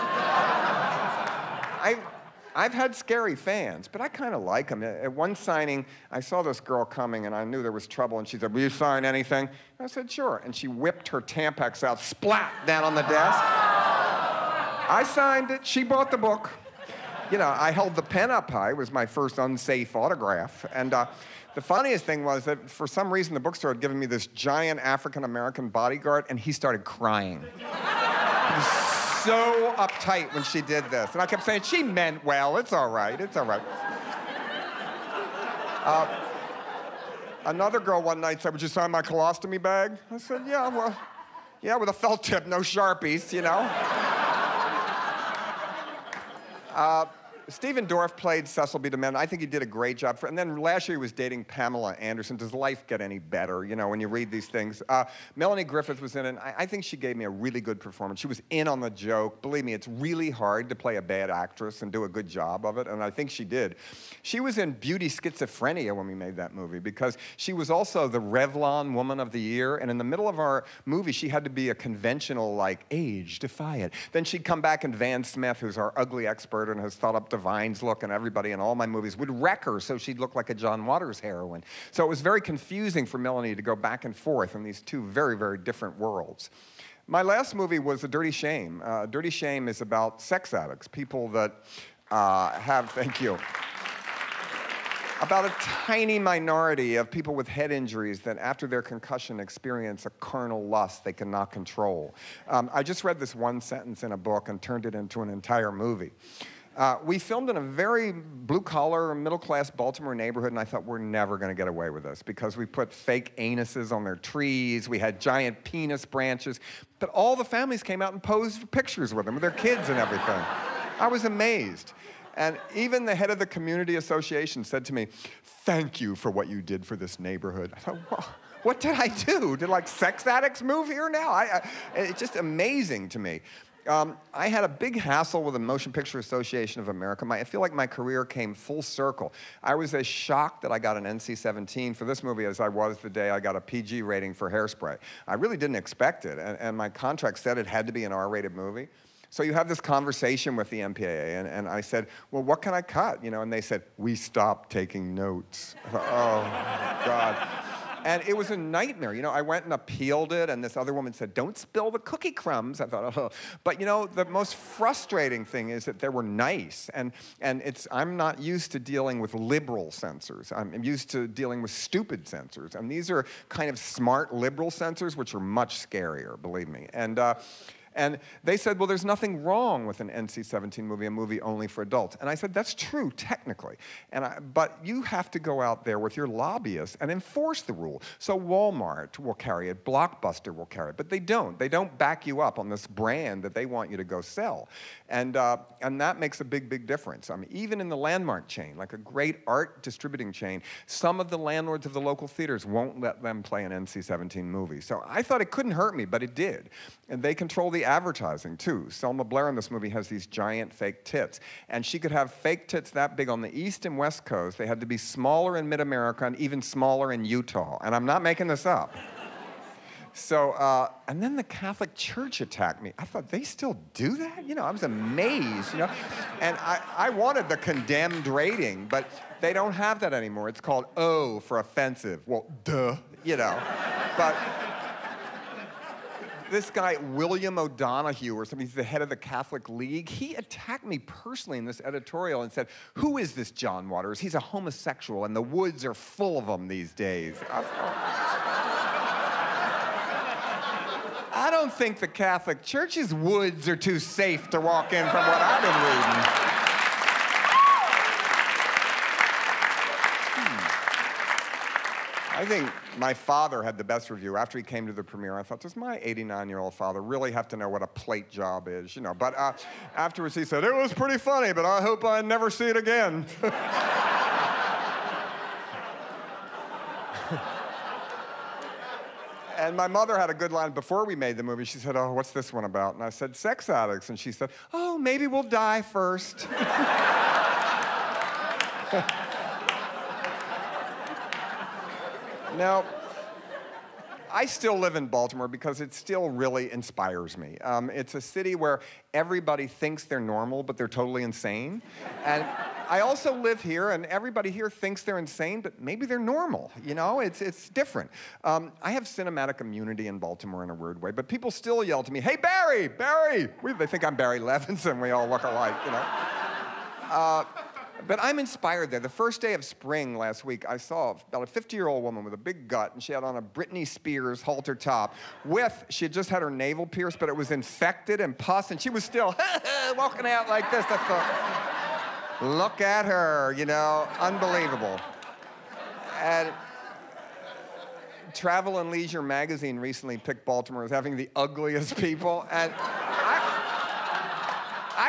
I, I've had scary fans, but I kind of like them. At one signing, I saw this girl coming and I knew there was trouble, and she said, Will you sign anything? I said, Sure. And she whipped her Tampax out, splat down on the desk. I signed it, she bought the book. You know, I held the pen up high, it was my first unsafe autograph. And uh, the funniest thing was that for some reason the bookstore had given me this giant African American bodyguard, and he started crying. he was so uptight when she did this. And I kept saying, she meant well, it's all right, it's all right. Uh, another girl one night said, Would you sign my colostomy bag? I said, Yeah, well, yeah, with a felt tip, no Sharpies, you know? Uh, Stephen Dorff played Cecil B. DeMille. I think he did a great job. For, and then last year he was dating Pamela Anderson. Does life get any better, you know, when you read these things? Uh, Melanie Griffith was in it. I, I, think she gave me a really good performance. She was in on the joke. Believe me, it's really hard to play a bad actress and do a good job of it, and I think she did. She was in Beauty Schizophrenia when we made that movie because she was also the Revlon Woman of the Year, and in the middle of our movie, she had to be a conventional, like, age defiant. Then she'd come back and Van Smith, who's our ugly expert and has thought up the Vine's look, and everybody in all my movies would wreck her so she'd look like a John Waters heroine. So it was very confusing for Melanie to go back and forth in these two very, very different worlds. My last movie was A Dirty Shame. Uh, Dirty Shame is about sex addicts, people that uh, have, thank you about a tiny minority of people with head injuries that after their concussion experience a carnal lust they cannot control. Um, I just read this one sentence in a book and turned it into an entire movie. Uh, we filmed in a very blue collar, middle class Baltimore neighborhood, and I thought we're never going to get away with this because we put fake anuses on their trees, we had giant penis branches, but all the families came out and posed for pictures with them, with their kids and everything. I was amazed. And even the head of the community association said to me, Thank you for what you did for this neighborhood. I thought, well, what did I do? Did like sex addicts move here now? I, I, it's just amazing to me. Um, I had a big hassle with the Motion Picture Association of America. My, I feel like my career came full circle. I was as shocked that I got an NC-17 for this movie as I was the day I got a PG rating for Hairspray. I really didn't expect it, and, and my contract said it had to be an R-rated movie. So you have this conversation with the MPAA, and, and I said, well, what can I cut? You know, and they said, we stopped taking notes. Oh, God. And it was a nightmare. You know, I went and appealed it, and this other woman said, Don't spill the cookie crumbs. I thought, oh. But you know, the most frustrating thing is that they were nice. And, and it's, I'm not used to dealing with liberal censors. I'm used to dealing with stupid censors. And these are kind of smart liberal censors, which are much scarier, believe me. And, uh, and they said, well, there's nothing wrong with an NC-17 movie, a movie only for adults. And I said, that's true, technically. And I, but you have to go out there with your lobbyists and enforce the rule. So Walmart will carry it, Blockbuster will carry it, but they don't. They don't back you up on this brand that they want you to go sell. And, uh, and that makes a big, big difference. I mean, even in the landmark chain, like a great art distributing chain, some of the landlords of the local theaters won't let them play an NC-17 movie. So I thought it couldn't hurt me, but it did. And they control the advertising too. Selma Blair in this movie has these giant fake tits. And she could have fake tits that big on the East and West Coast. They had to be smaller in mid America and even smaller in Utah. And I'm not making this up. So, uh, and then the Catholic Church attacked me. I thought, they still do that? You know, I was amazed, you know? And I, I wanted the condemned rating, but they don't have that anymore. It's called O for offensive. Well, duh, you know. But this guy, William O'Donohue, or something, he's the head of the Catholic League, he attacked me personally in this editorial and said, Who is this John Waters? He's a homosexual, and the woods are full of them these days. I I don't think the Catholic Church's woods are too safe to walk in from what I've been reading. I think my father had the best review. After he came to the premiere, I thought, does my 89 year old father really have to know what a plate job is? You know, but uh, afterwards he said, it was pretty funny, but I hope I never see it again. And my mother had a good line before we made the movie. She said, Oh, what's this one about? And I said, Sex addicts. And she said, Oh, maybe we'll die first. now, I still live in Baltimore because it still really inspires me. Um, it's a city where everybody thinks they're normal, but they're totally insane. And I also live here, and everybody here thinks they're insane, but maybe they're normal. You know, it's, it's different. Um, I have cinematic immunity in Baltimore in a weird way, but people still yell to me, hey, Barry, Barry! We, they think I'm Barry Levinson. We all look alike, you know. Uh, but I'm inspired there. The first day of spring last week, I saw about a 50 year old woman with a big gut, and she had on a Britney Spears halter top with, she had just had her navel pierced, but it was infected and pus, and she was still walking out like this. I thought, look at her, you know, unbelievable. And Travel and Leisure magazine recently picked Baltimore as having the ugliest people, and I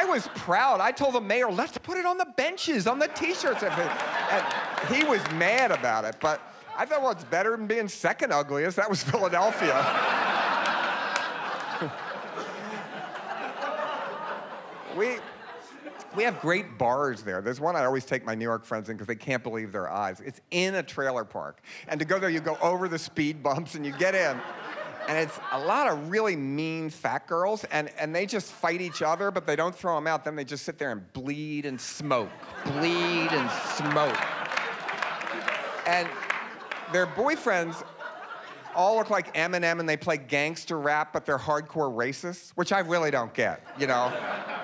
was proud. I told the mayor, let's put it on the benches, on the t-shirts. And he was mad about it, but I thought, well, it's better than being second ugliest. That was Philadelphia. we, we have great bars there. There's one I always take my New York friends in because they can't believe their eyes. It's in a trailer park. And to go there, you go over the speed bumps and you get in and it's a lot of really mean fat girls, and, and they just fight each other, but they don't throw them out. Then they just sit there and bleed and smoke, bleed and smoke. And their boyfriends all look like Eminem and they play gangster rap, but they're hardcore racists, which I really don't get, you know?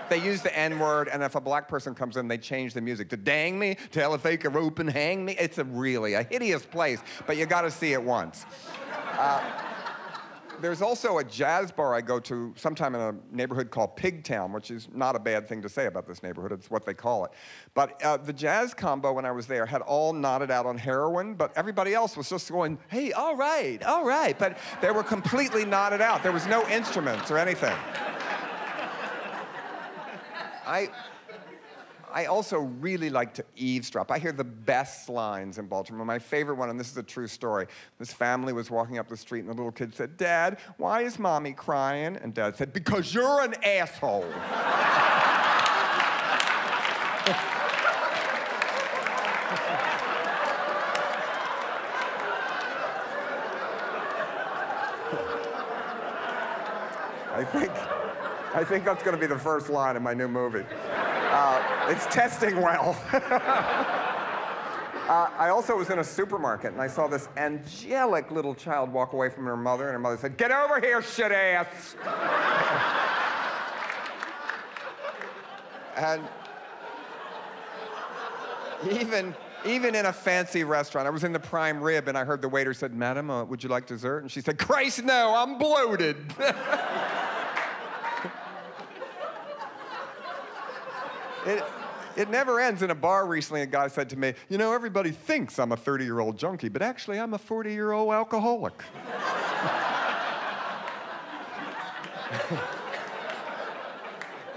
they use the N word, and if a black person comes in, they change the music to dang me, tell a fake a rope and hang me. It's a really a hideous place, but you gotta see it once. Uh, there's also a jazz bar I go to sometime in a neighborhood called Pigtown, which is not a bad thing to say about this neighborhood. It's what they call it. But uh, the jazz combo, when I was there, had all nodded out on heroin, but everybody else was just going, hey, all right, all right. But they were completely nodded out. There was no instruments or anything. I, I also really like to eavesdrop. I hear the best lines in Baltimore. My favorite one, and this is a true story. This family was walking up the street, and the little kid said, Dad, why is mommy crying? And dad said, Because you're an asshole. I think, I think that's going to be the first line in my new movie. Uh, it's testing well. Uh, I also was in a supermarket and I saw this angelic little child walk away from her mother, and her mother said, Get over here, shit ass. and even, even in a fancy restaurant, I was in the prime rib and I heard the waiter said, Madam, uh, would you like dessert? And she said, Christ, no, I'm bloated. It, it never ends. In a bar recently, a guy said to me, You know, everybody thinks I'm a 30 year old junkie, but actually, I'm a 40 year old alcoholic.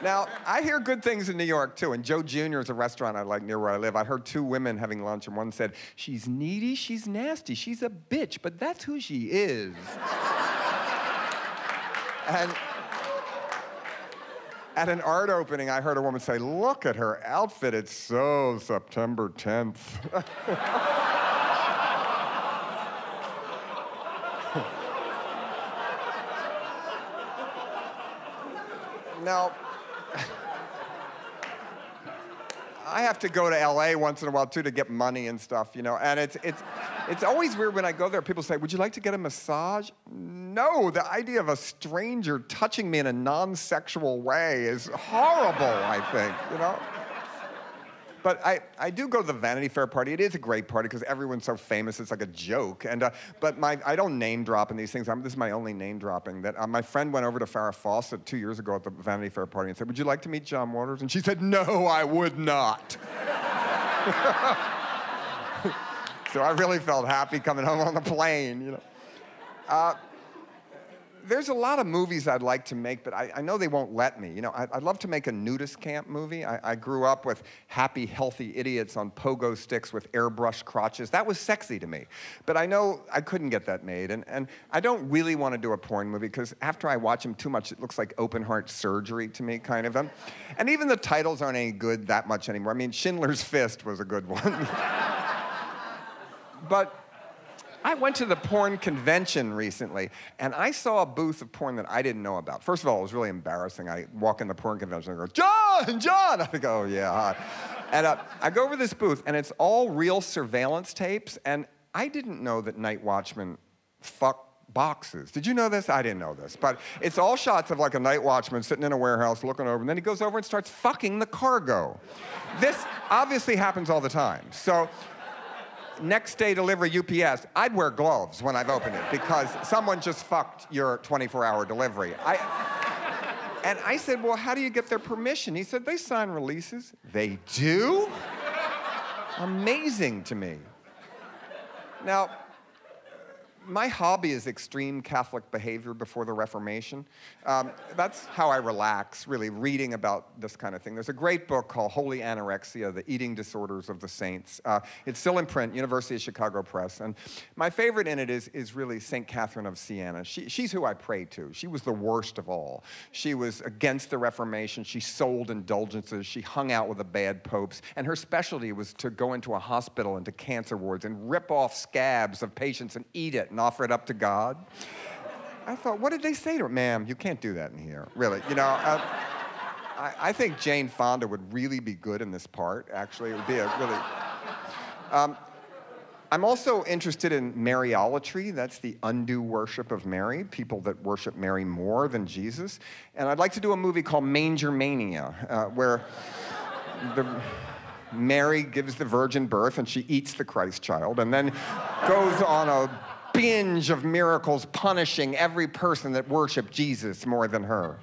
now, I hear good things in New York too. And Joe Jr. is a restaurant I like near where I live. I heard two women having lunch, and one said, She's needy, she's nasty, she's a bitch, but that's who she is. and at an art opening, I heard a woman say, Look at her outfit, it's so September 10th. now, I have to go to LA once in a while too to get money and stuff, you know, and it's, it's, it's always weird when I go there. People say, Would you like to get a massage? No, the idea of a stranger touching me in a non sexual way is horrible, I think, you know? but I, I do go to the Vanity Fair party. It is a great party because everyone's so famous. It's like a joke. And uh, but my I don't name drop in these things. I'm, this is my only name dropping. That uh, my friend went over to Farrah Fawcett two years ago at the Vanity Fair party and said, "Would you like to meet John Waters?" And she said, "No, I would not." so I really felt happy coming home on the plane. You know. Uh, there's a lot of movies I'd like to make, but I, I know they won't let me. You know, I, would love to make a nudist camp movie. I, I, grew up with happy, healthy idiots on pogo sticks with airbrush crotches. That was sexy to me. But I know I couldn't get that made. And, and I don't really want to do a porn movie because after I watch them too much, it looks like open heart surgery to me, kind of. And, and even the titles aren't any good that much anymore. I mean, Schindler's Fist was a good one. but I went to the porn convention recently, and I saw a booth of porn that I didn't know about. First of all, it was really embarrassing. I walk in the porn convention and I go, John, John! I go, oh, yeah, hi. And uh, I go over this booth, and it's all real surveillance tapes, and I didn't know that Night watchmen fuck boxes. Did you know this? I didn't know this. But it's all shots of like a night watchman sitting in a warehouse looking over, and then he goes over and starts fucking the cargo. This obviously happens all the time. So next day delivery UPS, I'd wear gloves when I've opened it because someone just fucked your 24 hour delivery. I, and I said, Well, how do you get their permission? He said, They sign releases. They do? Amazing to me. Now, my hobby is extreme Catholic behavior before the Reformation. Um, that's how I relax, really, reading about this kind of thing. There's a great book called Holy Anorexia The Eating Disorders of the Saints. Uh, it's still in print, University of Chicago Press. And my favorite in it is, is really St. Catherine of Siena. She, she's who I pray to. She was the worst of all. She was against the Reformation. She sold indulgences. She hung out with the bad popes. And her specialty was to go into a hospital, into cancer wards, and rip off scabs of patients and eat it and offer it up to God. I thought, what did they say to her? Ma'am, you can't do that in here, really. You know, uh, I, I, think Jane Fonda would really be good in this part, actually. It would be a really. Um, I'm also interested in Mariolatry. That's the undue worship of Mary, people that worship Mary more than Jesus. And I'd like to do a movie called Manger Mania, uh, where the. Mary gives the virgin birth and she eats the Christ child and then goes on a binge of miracles punishing every person that worshiped Jesus more than her.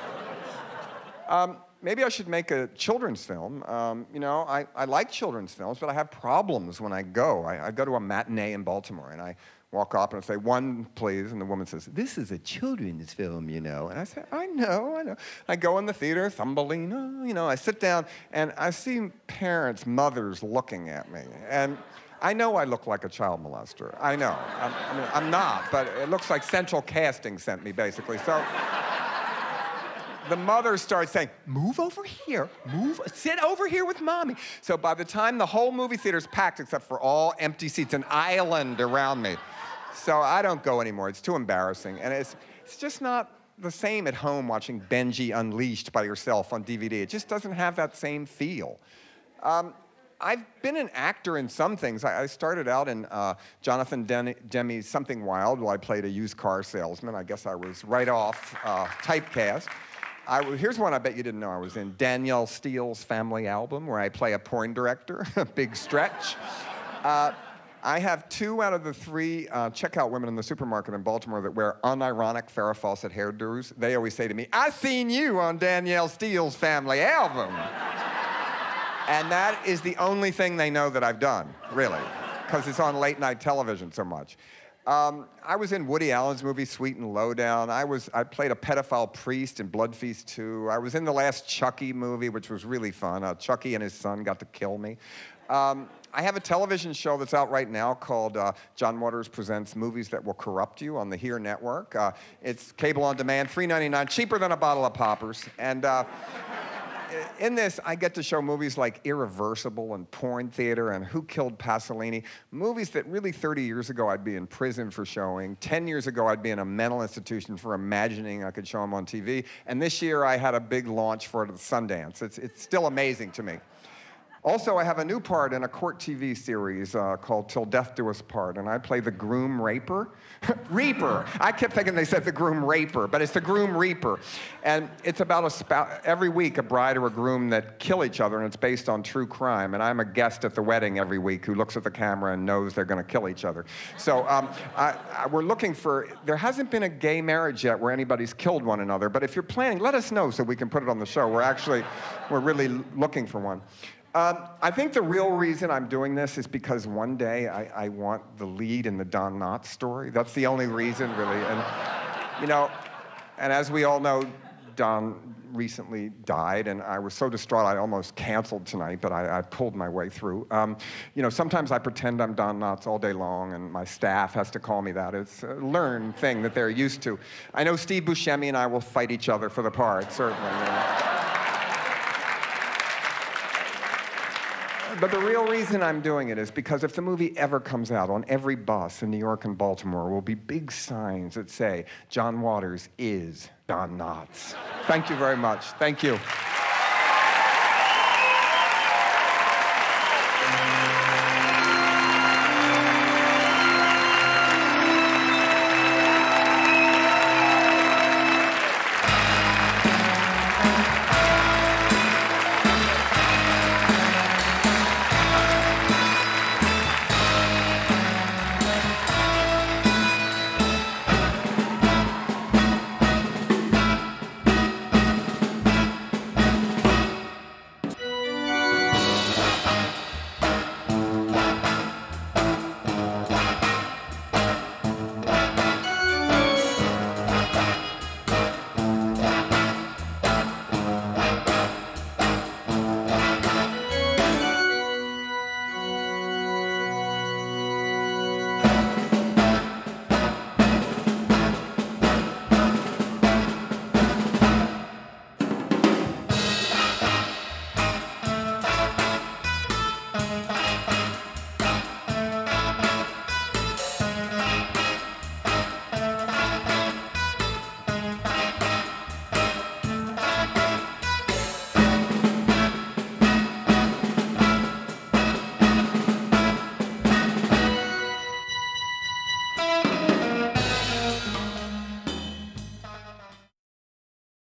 um, maybe I should make a children's film. Um, you know, I, I like children's films, but I have problems when I go. I, I go to a matinee in Baltimore and I walk up and I say, one, please. And the woman says, this is a children's film, you know. And I say, I know, I know. I go in the theater, Thumbelina, you know, I sit down and I see parents, mothers looking at me. And I know I look like a child molester. I know. I'm, I mean, I'm not, but it looks like Central Casting sent me, basically. So the mother starts saying, Move over here, move, sit over here with mommy. So by the time the whole movie theater's packed, except for all empty seats, an island around me. So I don't go anymore. It's too embarrassing. And it's, it's just not the same at home watching Benji Unleashed by yourself on DVD. It just doesn't have that same feel. Um, I've been an actor in some things. I, I started out in uh, Jonathan Demme's Something Wild, where I played a used car salesman. I guess I was right off uh, typecast. I, here's one I bet you didn't know I was in Danielle Steel's Family Album, where I play a porn director, a big stretch. Uh, I have two out of the three uh, checkout women in the supermarket in Baltimore that wear unironic Farrah Fawcett hairdos. They always say to me, I seen you on Danielle Steel's Family Album. And that is the only thing they know that I've done, really, because it's on late night television so much. Um, I was in Woody Allen's movie Sweet and Lowdown. I was I played a pedophile priest in Blood Feast 2. I was in the last Chucky movie, which was really fun. Uh, Chucky and his son got to kill me. Um, I have a television show that's out right now called uh, John Waters Presents Movies That Will Corrupt You on the Here Network. Uh, it's cable on demand, $3.99, cheaper than a bottle of poppers. And uh, in this, I get to show movies like Irreversible and Porn Theater and Who Killed Pasolini, movies that really 30 years ago I'd be in prison for showing. 10 years ago, I'd be in a mental institution for imagining I could show them on TV. And this year, I had a big launch for it at Sundance. It's, it's still amazing to me. Also, I have a new part in a court TV series uh, called Till Death Do Us Part, and I play the groom raper. reaper. I kept thinking they said the groom raper, but it's the groom reaper. And it's about a spouse, every week a bride or a groom that kill each other, and it's based on true crime. And I'm a guest at the wedding every week who looks at the camera and knows they're going to kill each other. So um, I, I, we're looking for, there hasn't been a gay marriage yet where anybody's killed one another, but if you're planning, let us know so we can put it on the show. We're actually, we're really looking for one. Um, I think the real reason I'm doing this is because one day I, I, want the lead in the Don Knotts story. That's the only reason, really. And, you know, and as we all know, Don recently died, and I was so distraught I almost canceled tonight, but I, I pulled my way through. Um, you know, sometimes I pretend I'm Don Knotts all day long, and my staff has to call me that. It's a learned thing that they're used to. I know Steve Buscemi and I will fight each other for the part, certainly. You know. But the real reason I'm doing it is because if the movie ever comes out, on every bus in New York and Baltimore will be big signs that say, John Waters is Don Knotts. Thank you very much. Thank you.